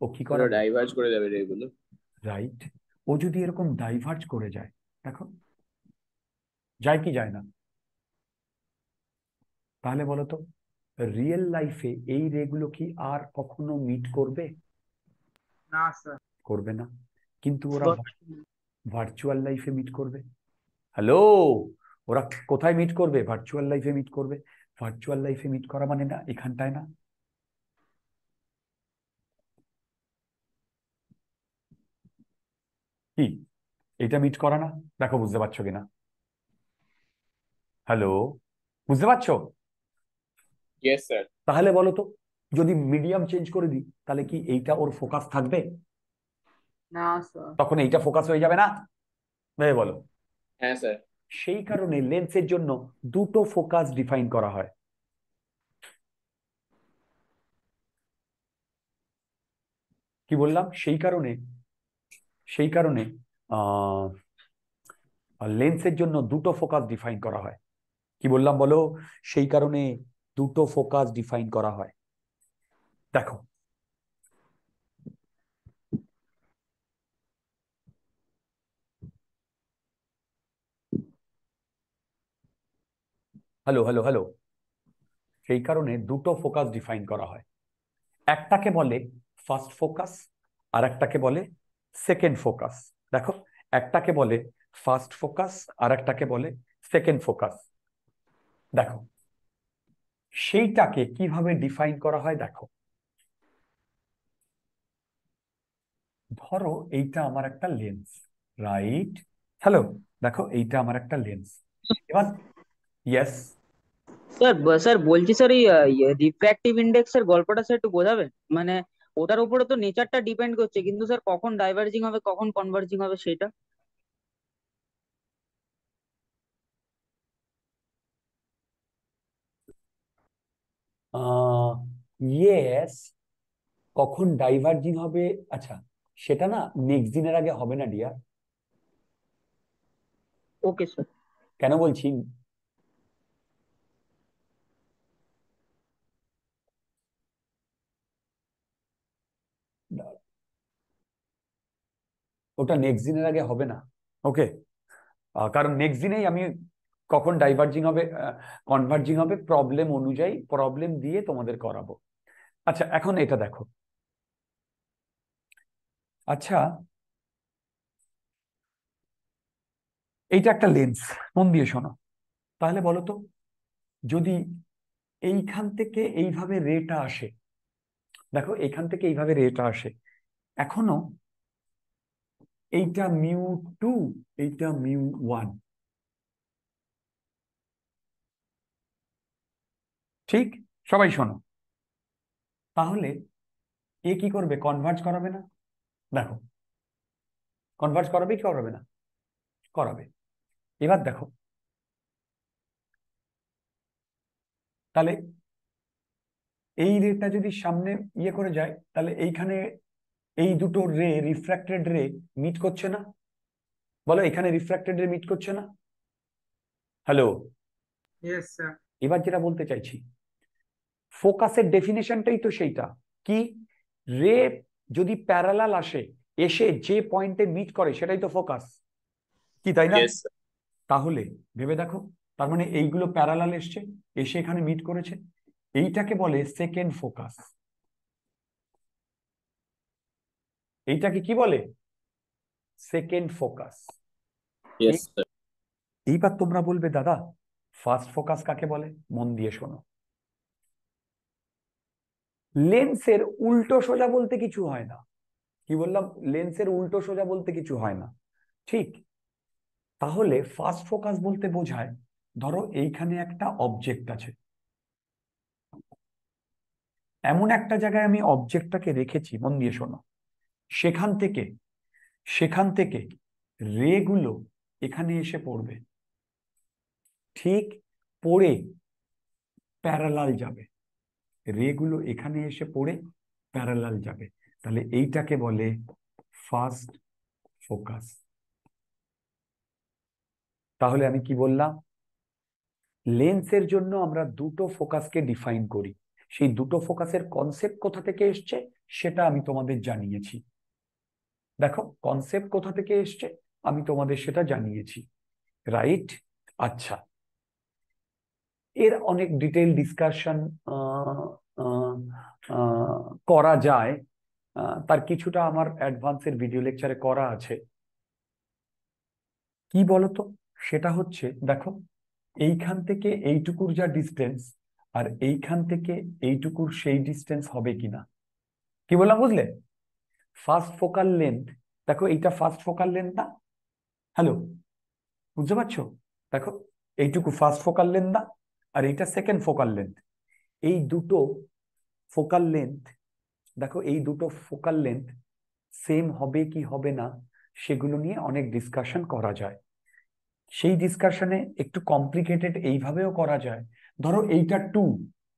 S1: ও কি করে
S2: ডাইভার্জ করে যাবে রে এগুলো
S1: রাইট ও যদি এরকম ডাইভার্জ করে যায় দেখো যায় কি যায় না? তাহলে বলো তো রিয়েল লাইফে এই রেগুলো কি আর কখনো মিট করবে?
S3: না স্যার
S1: করবে না। কিন্তু ওরা ভার্চুয়াল লাইফে মিট করবে। হ্যালো ওরা কোথায় মিট করবে? ভার্চুয়াল লাইফে মিট করবে। ভার্চুয়াল লাইফে মিট করা মানে না এখানটায় না। কি? এটা মিট করা না? দেখো বুঝতে পারছ কিনা? হ্যালো বুঝতে পারছ?
S2: ইয়েস স্যার
S1: তাহলে বলো তো যদি মিডিয়াম চেঞ্জ করে দিই তাহলে কি এইটা ওর ফোকাস থাকবে?
S3: না স্যার
S1: তখন এইটা ফোকাস হয়ে যাবে না? ভেবে বলো।
S2: হ্যাঁ স্যার
S1: সেই কারণে লেন্সের জন্য দুটো ফোকাস ডিফাইন করা হয়। কি বললাম? সেই কারণে সেই কারণে আহ লেন্সের জন্য দুটো ফোকাস ডিফাইন করা হয়। কি বললাম বলো? সেই কারণে দুটো ফোকাস ডিফাইন করা হয়। দেখো। হ্যালো হ্যালো হ্যালো সেই কারণে দুটো ফোকাস ডিফাইন করা হয়। একটাকে বলে ফার্স্ট ফোকাস আর একটাকে বলে সেকেন্ড ফোকাস দেখো, একটাকে বলে ফার্স্ট ফোকাস আর একটাকে বলে সেকেন্ড ফোকাস দেখো সেইটাকে কীভাবে ডিফাইন করা হয় দেখো। ধরো এইটা আমার একটা লেন্স রাইট হ্যালো দেখো এইটা আমার একটা লেন্স এবার ইয়েস
S10: স্যার স্যার বলছি স্যার এই রিফ্র্যাক্টিভ ইন্ডেক্সের গল্পটা স্যার একটু বোঝাবেন? মানে ওটার উপরে তো নেচারটা ডিপেন্ড করছে, কিন্তু স্যার কখন ডাইভার্জিং হবে, কখন কনভার্জিং হবে সেটা?
S1: ইয়েস কখন ডাইভার্জিং হবে? আচ্ছা সেটা না নেক্সট দিনের আগে হবে না ডিয়ার
S10: ওকে স্যার
S1: কেন বলছি? ওটা নেক্সট দিনের আগে হবে না। ওকে কারণ নেক্সট দিনেই আমি কখন ডাইভার্জিং হবে কনভার্জিং হবে প্রবলেম অনুযায়ী প্রবলেম দিয়ে তোমাদের করাবো। আচ্ছা এখন এটা দেখো। আচ্ছা এইটা একটা লেন্স মন দিয়ে শোনো। তাহলে বলো তো, যদি এইখান থেকে এইভাবে রেটা আসে, দেখো এইখান থেকে এইভাবে রেটা আসে, এখনও এইটা মিউ টু এইটা মিউ ওয়ান ঠিক? সবাই শোনো। তাহলে এ কি করবে? কনভার্জ করাবে না? দেখো। কনভার্জ করাবে কি করাবে না? করাবে। এবার দেখো। তাহলে এই রেটা যদি সামনে ইয়ে করে যায় তাহলে এইখানে এই দুটো রে রিফ্র্যাক্টেড রে মিট করছে না? বলো এখানে রিফ্র্যাক্টেড রে মিট করছে না? হ্যালো এবার যেটা বলতে চাইছি ফোকাসের ডেফিনেশনটাই তো সেইটা। কি? রে যদি প্যারালাল আসে এসে যে পয়েন্টে মিট করে সেটাই তো ফোকাস। কি তাই না? তাহলে ভেবে দেখো তার মানে এইগুলো প্যারালাল এসছে এসে এখানে মিট করেছে এইটাকে বলে সেকেন্ড ফোকাস। এইটাকে কি বলে? Second focus. এইবার তোমরা বলবে দাদা ফার্স্ট ফোকাস কাকে বলে? মন দিয়ে শোনো। লেন্সের উল্টো সোজা বলতে কিছু হয় না। কি বললাম? লেন্সের উল্টো সোজা বলতে কিছু হয় না। ঠিক? তাহলে ফার্স্ট ফোকাস বলতে বোঝায়, ধরো এইখানে একটা অবজেক্ট আছে। এমন একটা জায়গায় আমি অবজেক্টটাকে রেখেছি, মন দিয়ে শোনো। সেখান থেকে সেখান থেকে রে গুলো এখানে এসে পড়বে। ঠিক পড়ে প্যারালাল যাবে। রে গুলো এখানে এসে পড়ে প্যারালাল যাবে। তাহলে এইটাকে বলে ফার্স্ট ফোকাস তাহলে আমি কি বললাম? লেন্সের জন্য আমরা দুটো ফোকাসকে ডিফাইন করি। সেই দুটো ফোকাসের কনসেপ্ট কোথা থেকে এসছে সেটা আমি তোমাদের জানিয়েছি। দেখো কনসেপ্ট কোথা থেকে এসছে আমি তোমাদের সেটা জানিয়েছি। রাইট আচ্ছা। এর অনেক ডিটেল ডিসকাশন করা যায়। তার কিছুটা আমার অ্যাডভান্সের ভিডিও লেকচারে করা আছে। কি বলতো? সেটা হচ্ছে, দেখো, এইখান থেকে এইটুকুর যা ডিস্টেন্স আর এইখান থেকে এইটুকুর সেই ডিস্টেন্স হবে কিনা? কি বললাম, বুঝলে? ফার্স্ট ফোকাল লেন্থ দেখো, এইটা ফার্স্ট ফোকাল লেন্থ না? হ্যালো বুঝতে পারছ? দেখো, এইটুকু ফার্স্ট ফোকাল লেন্থ না? আর এইটা সেকেন্ড ফোকাল লেন্থ এই দুটো ফোকাল লেন্থ দেখো এই দুটো ফোকাল লেন্থ সেম হবে কি হবে না, সেগুলো নিয়ে অনেক ডিসকাশন করা যায়। সেই ডিসকাশনে একটু কমপ্লিকেটেড এইভাবেও করা যায়। ধরো এইটা টু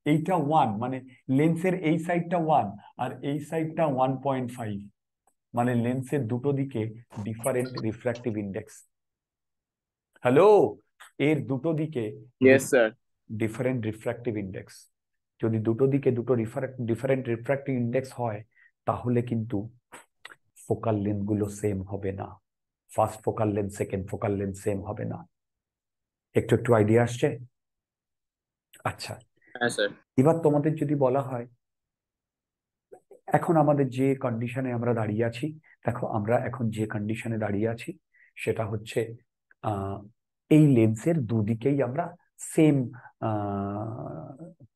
S1: এইটা ওয়ান মানে লেন্সের এই সাইডটা ওয়ান আর এই সাইডটা ওয়ান পয়েন্ট ফাইভ মানে লেন্সের দুটো দিকে ডিফারেন্ট রিফ্র্যাক্টিভ ইন্ডেক্স হ্যালো এর দুটো দিকে. ডিফারেন্ট রিফ্র্যাক্টিভ ইন্ডেক্স যদি দুটো দিকে দুটো ডিফারেন্ট রিফ্র্যাক্টিভ ইন্ডেক্স হয় তাহলে কিন্তু ফোকাল লেন্থগুলো সেম হবে না। First focal length second focal length same হবে না। একটু একটু আইডিয়া আসছে? আচ্ছা।
S2: হ্যাঁ
S1: এবার তোমাদের যদি বলা হয় এখন আমাদের যে কন্ডিশনে আমরা দাঁড়িয়ে আছি দেখো আমরা এখন যে কন্ডিশনে দাঁড়িয়ে আছি সেটা হচ্ছে আহ, এই লেন্সের দুদিকেই আমরা সেম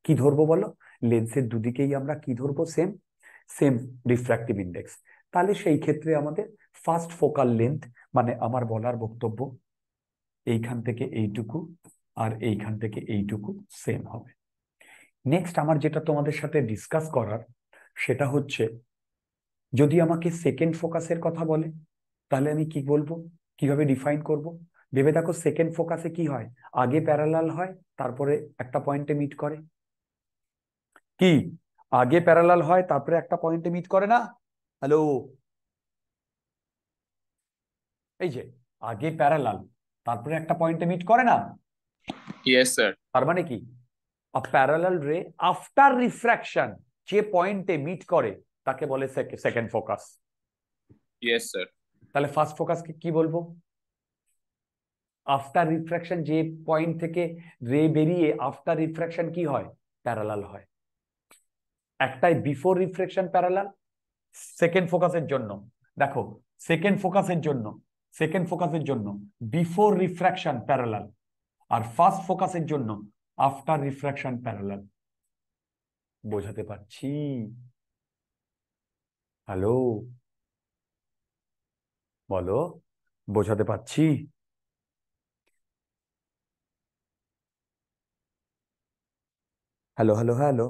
S1: কি ধরবো বলো? লেন্সের দুদিকেই আমরা কি ধরবো? সেম সেম রিফ্র্যাক্টিভ ইন্ডেক্স তাহলে সেই ক্ষেত্রে আমাদের ফার্স্ট ফোকাল লেন্থ মানে আমার বলার বক্তব্য, এইখান থেকে এইটুকু আর এইখান থেকে এইটুকু সেম হবে। নেক্সট আমার যেটা তোমাদের সাথে ডিসকাস করার, সেটা হচ্ছে, যদি আমাকে সেকেন্ড ফোকাসের কথা বলে, তাহলে আমি কি বলব? কীভাবে ডিফাইন করব? ভেবে দেখো সেকেন্ড ফোকাসে কি হয়? আগে প্যারালাল হয় তারপরে একটা পয়েন্টে মিট করে। কি? আগে প্যারালাল হয় তারপরে একটা পয়েন্টে মিট করে না? হ্যালো এই যে আগে প্যারালাল তারপরে একটা পয়েন্টে মিট করে না. তার মানে কি? A parallel ray after refraction যে পয়েন্টে মিট করে তাকে বলে সেকেন্ড ফোকাস
S2: Yes, sir.
S1: তাহলে ফার্স্ট ফোকাসকে কি বলব? আফটার রিফ্র্যাকশন যে পয়েন্ট থেকে রে বেরিয়ে আফটার রিফ্র্যাকশন কি হয়? প্যারালাল হয়। একটাই বিফোর রিফ্লেকশন প্যারালাল সেকেন্ড ফোকাসের জন্য। দেখো সেকেন্ড ফোকাসের জন্য সেকেন্ড ফোকাসের জন্য বিফোর রিফ্র্যাকশন প্যারালাল আর ফার্স্ট ফোকাসের জন্য আফটার রিফ্র্যাকশন প্যারালাল বোঝাতে পারছি? হ্যালো বলো, বোঝাতে পারছি? হ্যালো হ্যালো হ্যালো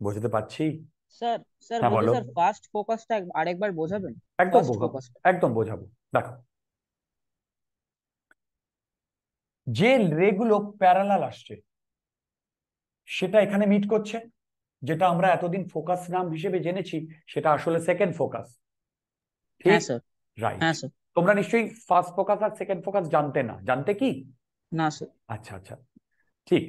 S1: বোঝাতে পারছি?
S10: স্যার স্যার
S1: হ্যাঁ,
S10: বলছি
S1: বলো।
S10: স্যার ফার্স্ট ফোকাসটা আরেকবার বোঝাবেন?
S1: একদম
S10: ফার্স্ট
S1: বোঝাবো একদম বোঝাবো। দেখো। যে রেগুলো প্যারালাল আসছে সেটা এখানে মিট করছে যেটা আমরা এতদিন ফোকাস নাম হিসেবে জেনেছি সেটা আসলে সেকেন্ড ফোকাস
S10: হ্যাঁ
S1: ঠিক
S10: স্যার
S1: রাইট
S10: হ্যাঁ স্যার
S1: তোমরা নিশ্চয়ই ফার্স্ট ফোকাস আর সেকেন্ড ফোকাস জানতে না। জানতে কি?
S10: না স্যার
S1: আচ্ছা আচ্ছা। ঠিক।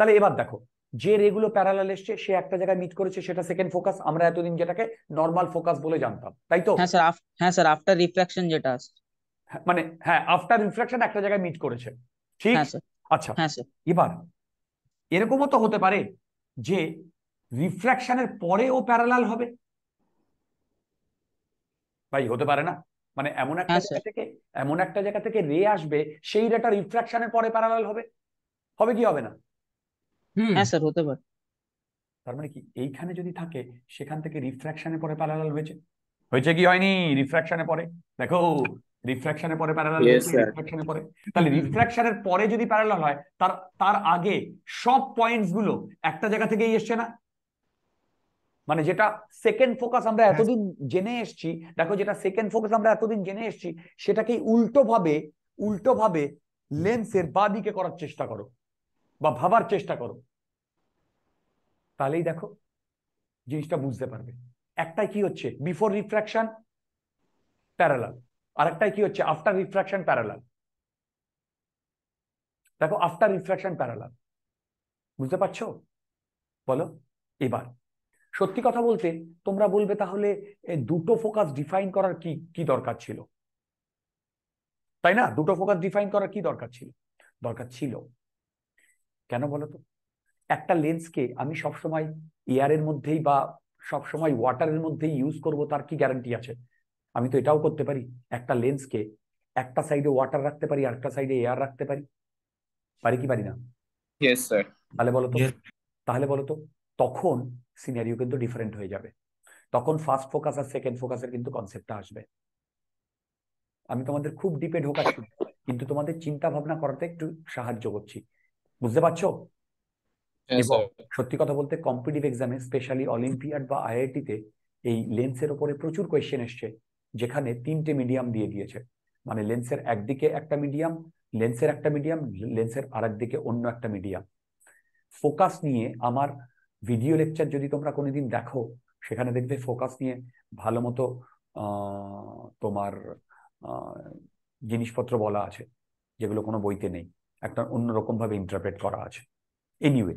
S1: তাহলে এবার দেখো যে রেগুলো প্যারালাল এসছে সে একটা জায়গায় মিট করেছে সেটা সেকেন্ড ফোকাস আমরা এতদিন যেটাকে নর্মাল ফোকাস বলে জানতাম তাই তো?
S10: হ্যাঁ স্যার হ্যাঁ স্যার আফটার রিফ্র্যাকশন যেটা
S1: হ্যাঁ, মানে হ্যাঁ আফটার রিফ্লেকশন একটা জায়গায় মিট করেছে ঠিক?
S10: হ্যাঁ
S1: আচ্ছা
S10: হ্যাঁ স্যার
S1: এবার এরকমও তো হতে পারে যে রিফ্র্যাকশনের পরে ও প্যারালাল হবে। ভাই হতে পারে না। মানে এমন একটা
S10: হ্যাঁ,
S1: জায়গা থেকে এমন একটা জায়গা থেকে রে আসবে সেই রেটা রিফ্র্যাকশনের পরে প্যারালাল হবে। হবে কি হবে না?
S10: হ্যাঁ স্যার হতে পারে।
S1: তার মানে কি? এইখানে যদি থাকে সেখান থেকে রিফ্র্যাকশনের পরে প্যারালাল হয়েছে? হয়েছে কি হয়নি? রিফ্র্যাকশনের পরে? দেখো রিফ্র্যাকশনের পরে প্যারালাল. রিফ্র্যাকশনের পরে। তাহলে রিফ্র্যাকশনের পরে যদি প্যারালাল হয় তার তার আগে সব পয়েন্টসগুলো একটা জায়গা থেকেই এসছে না? মানে যেটা সেকেন্ড ফোকাস আমরা এতদিন জেনে এসছি দেখো যেটা সেকেন্ড ফোকাস আমরা এতদিন জেনে এসছি সেটাকে উল্টো ভাবে উল্টো ভাবে লেন্সের বা দিকে করার চেষ্টা করো। বা ভাবার চেষ্টা করো। তাহলেই দেখো জিনিসটা বুঝতে পারবে। একটাই কি হচ্ছে? বিফোর রিফ্র্যাকশন প্যারালাল আরেকটাই কি হচ্ছে? আফটার রিফ্র্যাকশন প্যারালাল দেখো আফটার রিফ্র্যাকশন প্যারালাল বুঝতে পারছ? বলো, এবার। সত্যি কথা বলতে, তোমরা বলবে তাহলে দুটো ফোকাস ডিফাইন করার কি কি দরকার ছিল? তাই না? দুটো ফোকাস ডিফাইন করার কি দরকার ছিল? দরকার ছিল কেন বলো তো একটা লেন্সকে আমি সবসময় এয়ারের মধ্যেই বা সবসময় ওয়াটারের মধ্যেই ইউজ করব তার কি গ্যারান্টি আছে? আমি তো এটাও করতে পারি। একটা লেন্সকে একটা সাইডে ওয়াটার রাখতে পারি আর একটা সাইডে এয়ার রাখতে পারি। পারি কি পারি না? তাহলে বলো তো তাহলে বলো তো তখন সিনারিও কিন্তু ডিফারেন্ট হয়ে যাবে। তখন ফার্স্ট ফোকাস আর সেকেন্ড ফোকাসের কিন্তু কনসেপ্টটা আসবে। আমি তোমাদের খুব ডিপে ঢোকাচ্ছি কিন্তু তোমাদের চিন্তা ভাবনা করাতে একটু সাহায্য করছি। বুঝতে পারছ? এবং সত্যি কথা বলতে কম্পিটিভ এক্সামে স্পেশালি অলিম্পিয়াড বা আইআইটিতে এই লেন্সের ওপরে প্রচুর কোয়েশ্চেন এসছে যেখানে তিনটে মিডিয়াম দিয়ে দিয়েছে। মানে লেন্সের একদিকে একটা মিডিয়াম লেন্সের একটা মিডিয়াম লেন্সের আরেকদিকে অন্য একটা মিডিয়াম ফোকাস নিয়ে আমার ভিডিও লেকচার যদি তোমরা কোনোদিন দেখো সেখানে দেখবে ফোকাস নিয়ে ভালো মতো আহ, তোমার আহ, জিনিসপত্র বলা আছে যেগুলো কোনো বইতে নেই। একটা অন্যরকম ভাবে ইন্টারপ্রেট করা আছে। এনিওয়ে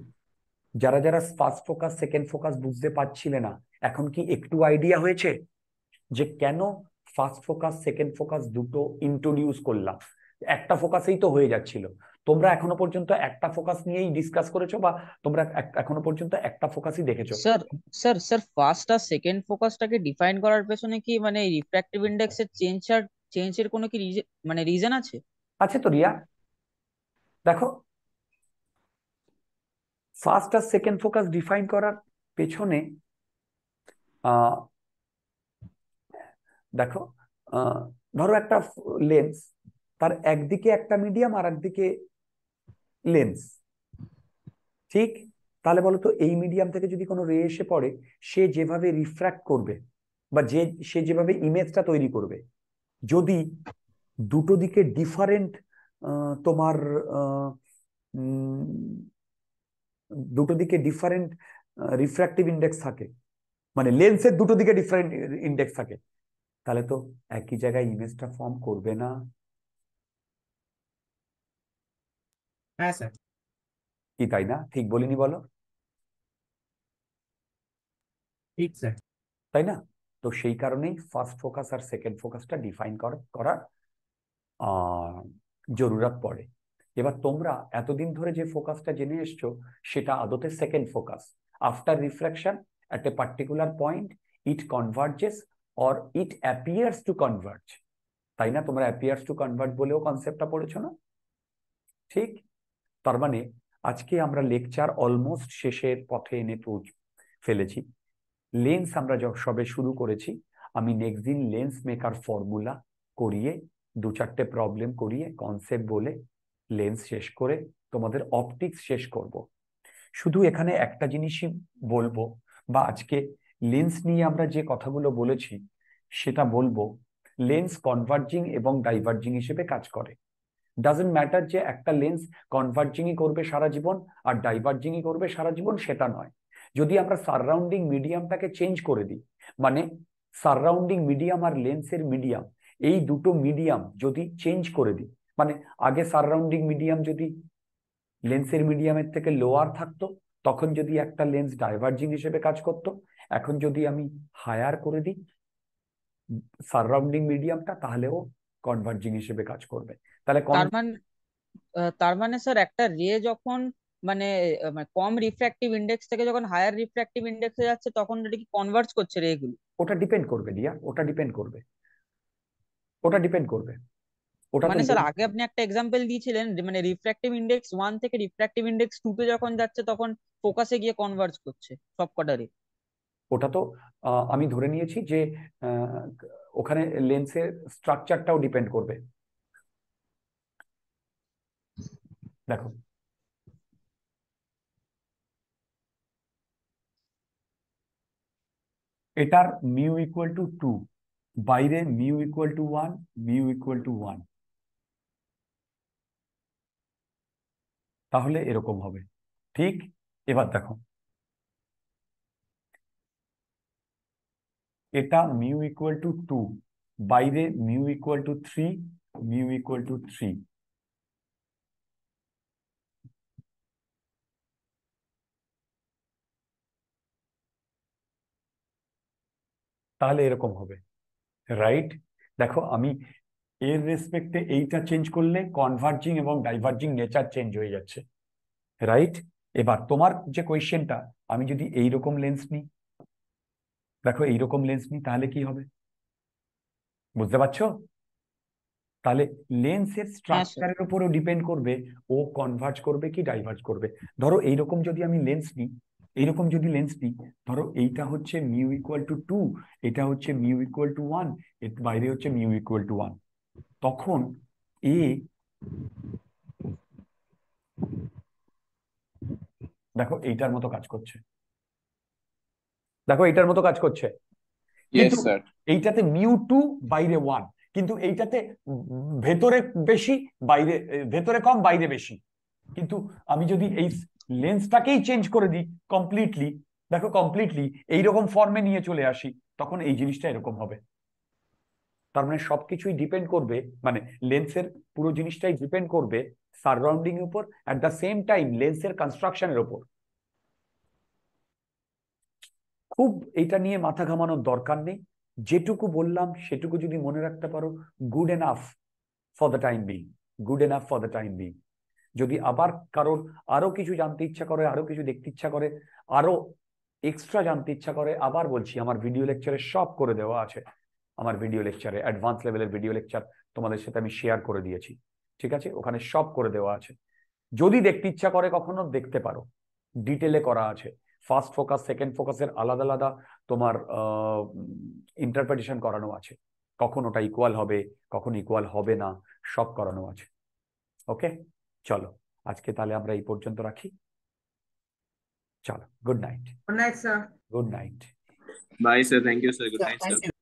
S1: যারা যারা ফার্স্ট ফোকাস সেকেন্ড ফোকাস বুঝতে পারছিলে না এখন কি একটু আইডিয়া হয়েছে? যে কেন ফার্স্ট ফোকাস সেকেন্ড ফোকাস দুটো ইন্ট্রোডিউস করলাম? একটা ফোকাসেই তো হয়ে যাচ্ছিল। তোমরা এখনও পর্যন্ত একটা ফোকাস নিয়েই ডিসকাস করেছ বা তোমরা এখনও পর্যন্ত একটা ফোকাসই দেখেছ?
S10: স্যার স্যার স্যার ফার্স্ট আর সেকেন্ড ফোকাসটাকে ডিফাইন করার পেছনে কি মানে রিফ্র্যাক্টিভ ইন্ডেক্সের চেঞ্জ আর চেঞ্জের কোনো কি মানে রিজন আছে?
S1: আছে তো রিয়া। দেখো ফার্স্ট আর সেকেন্ড ফোকাস ডিফাইন করার পেছনে দেখো ধরো একটা লেন্স তার একদিকে একটা মিডিয়াম আর একদিকে লেন্স ঠিক? তাহলে বলো তো, এই মিডিয়াম থেকে যদি কোনো রে এসে পড়ে, সে যেভাবে রিফ্র্যাক্ট করবে বা যে, সে যেভাবে ইমেজটা তৈরি করবে, যদি দুটো দিকে ডিফারেন্ট তোমার দুটো দিকে ডিফারেন্ট রিফ্র্যাক্টিভ ইন্ডেক্স থাকে। মানে লেন্সের দুটো দিকে ডিফারেন্ট ইন্ডেক্স থাকে। তাহলে তো একই জায়গায় ইমেজটা ফর্ম করবে না।
S3: হ্যাঁ স্যার
S1: কি তাই না? ঠিক বলিনি বলো।
S3: ঠিক স্যার
S1: তাই না? তো সেই কারণেই ফার্স্ট ফোকাস আর সেকেন্ড ফোকাসটা ডিফাইন করার। জরুরত পড়ে। এবার তোমরা এতদিন ধরে যে ফোকাসটা জেনে এসছো, সেটা আদতে second focus after reflection at a particular point it converges or it appears to converge তাই না? তোমরা অ্যাপিয়ার্স টু কনভার্ট বলেও কনসেপ্টটা পড়েছো না? ঠিক? তার মানে আজকে আমরা লেকচার অলমোস্ট শেষের পথে এনে পৌঁছ ফেলেছি। লেন্স আমরা সবে শুরু করেছি। আমি নেক্সট দিন লেন্স মেকার ফর্মুলা করিয়ে দু চারটে প্রবলেম করিয়ে কনসেপ্ট বলে লেন্স শেষ করে তোমাদের অপটিক্স শেষ করব। শুধু এখানে একটা জিনিসই বলব বা আজকে লেন্স নিয়ে আমরা যে কথাগুলো বলেছি, সেটা বলব। লেন্স কনভার্জিং এবং ডাইভার্জিং হিসেবে কাজ করে। ডাজেন্ট ম্যাটার যে একটা লেন্স কনভার্জিংই করবে সারা জীবন আর ডাইভার্জিংই করবে সারা জীবন, সেটা নয়। যদি আমরা সারাউন্ডিং মিডিয়ামটাকে চেঞ্জ করে দিই মানে সারাউন্ডিং মিডিয়াম আর লেন্সের মিডিয়াম এই দুটো মিডিয়াম যদি চেঞ্জ করে দিই মানে আগে সারাউন্ডিং মিডিয়াম যদি লেন্সের মিডিয়ামের থেকে লোয়ার থাকতো তখন যদি একটা লেন্স ডাইভার্জিং হিসেবে কাজ করতো এখন যদি আমি হায়ার করে দিই সারাউন্ডিং মিডিয়ামটা তাহলেও কনভার্জিং হিসেবে কাজ করবে। তাহলে
S10: তার মানে তার মানে স্যার একটা রে যখন মানে মানে কম রিফ্র্যাক্টিভ ইন্ডেক্স থেকে যখন হায়ার রিফ্র্যাক্টিভ ইন্ডেক্সে যাচ্ছে তখন এটা কি কনভার্জ করছে রে এগুলো
S1: ওটা ডিপেন্ড করবে রিয়া ওটা ডিপেন্ড করবে। ওটা ডিপেন্ড করবে। ওটা
S10: মানে স্যার আগে আপনি একটা এক্সাম্পল দিয়েছিলেন মানে রিফ্র্যাক্টিভ ইন্ডেক্স ওয়ান থেকে রিফ্র্যাক্টিভ ইন্ডেক্স টু তে যখন যাচ্ছে তখন ফোকাসে গিয়ে কনভার্জ করছে সবকটা রে
S1: ওটা তো আমি ধরে নিয়েছি যে ওখানে লেন্সের স্ট্রাকচারটাও ডিপেন্ড করবে। দেখো। এটার মিউ ইকুয়াল টু টু বাইরে mu equal to one mu equal to one তাহলে এরকম হবে। ঠিক? এবার দেখো। এটা মিউ ইকুয়াল টু টু বাইরে mu equal to three mu equal to three তাহলে এরকম হবে। রাইট দেখো আমি এর রেসপেক্টে এইটা চেঞ্জ করলে কনভার্জিং এবং ডাইভার্জিং নেচার চেঞ্জ হয়ে যাচ্ছে। রাইট এবার তোমার যে কোয়েশ্চেনটা আমি যদি এইরকম লেন্স নিই দেখো এইরকম লেন্স নিই তাহলে কি হবে? বুঝতে পারছ? তাহলে লেন্সের স্ট্রাকচারের উপরও ডিপেন্ড করবে ও কনভার্জ করবে কি ডাইভার্জ করবে। ধরো এইরকম যদি আমি লেন্স নিই এইরকম যদি লেন্স নিই ধরো এইটা হচ্ছে মিউ ইকুয়াল টু টু এটা হচ্ছে মিউ ইকুয়াল টু ওয়ানের বাইরে হচ্ছে মিউ ইকুয়াল টু ওয়ান তখন এ দেখো এইটার মতো কাজ করছে। দেখো এইটার মতো কাজ করছে। কিন্তু এইটাতে মিউ টু বাইরে ওয়ান কিন্তু এইটাতে ভেতরে বেশি বাইরে ভেতরে কম বাইরে বেশি। কিন্তু আমি যদি এই লেন্সটাকেই চেঞ্জ করে দিই কমপ্লিটলি দেখো কমপ্লিটলি এইরকম ফর্মে নিয়ে চলে আসি, তখন এই জিনিসটা এরকম হবে। তার মানে সবকিছুই ডিপেন্ড করবে মানে লেন্সের পুরো জিনিসটাই ডিপেন্ড করবে সারাউন্ডিং এর উপর অ্যাট দ্য সেম টাইম লেন্সের কনস্ট্রাকশনের উপর। খুব এটা নিয়ে মাথা ঘামানোর দরকার নেই। যেটুকু বললাম, সেটুকু যদি মনে রাখতে পারো good enough for the time being good enough for the time being যদি আবার কারোর আরও কিছু জানতে ইচ্ছা করে, আরও কিছু দেখতে ইচ্ছা করে, আরও এক্সট্রা জানতে ইচ্ছা করে, আবার বলছি আমার ভিডিও লেকচারে সব করে দেওয়া আছে। আমার ভিডিও লেকচারে অ্যাডভান্স লেভেলের ভিডিও লেকচার তোমাদের সাথে আমি শেয়ার করে দিয়েছি। ঠিক আছে? ওখানে সব করে দেওয়া আছে। যদি দেখতে ইচ্ছা করে কখনো, দেখতে পারো। ডিটেলে করা আছে। ফার্স্ট ফোকাস সেকেন্ড ফোকাসের আলাদা আলাদা তোমার ইন্টারপ্রিটেশন করানো আছে। কখন ওটা ইকুয়াল হবে, কখন ইকুয়াল হবে না, সব করানো আছে। ওকে চলো আজকে তাহলে আমরা এই পর্যন্ত রাখি চলো good night
S3: Good night, sir.
S1: Good night
S2: bye sir thank you sir good night sir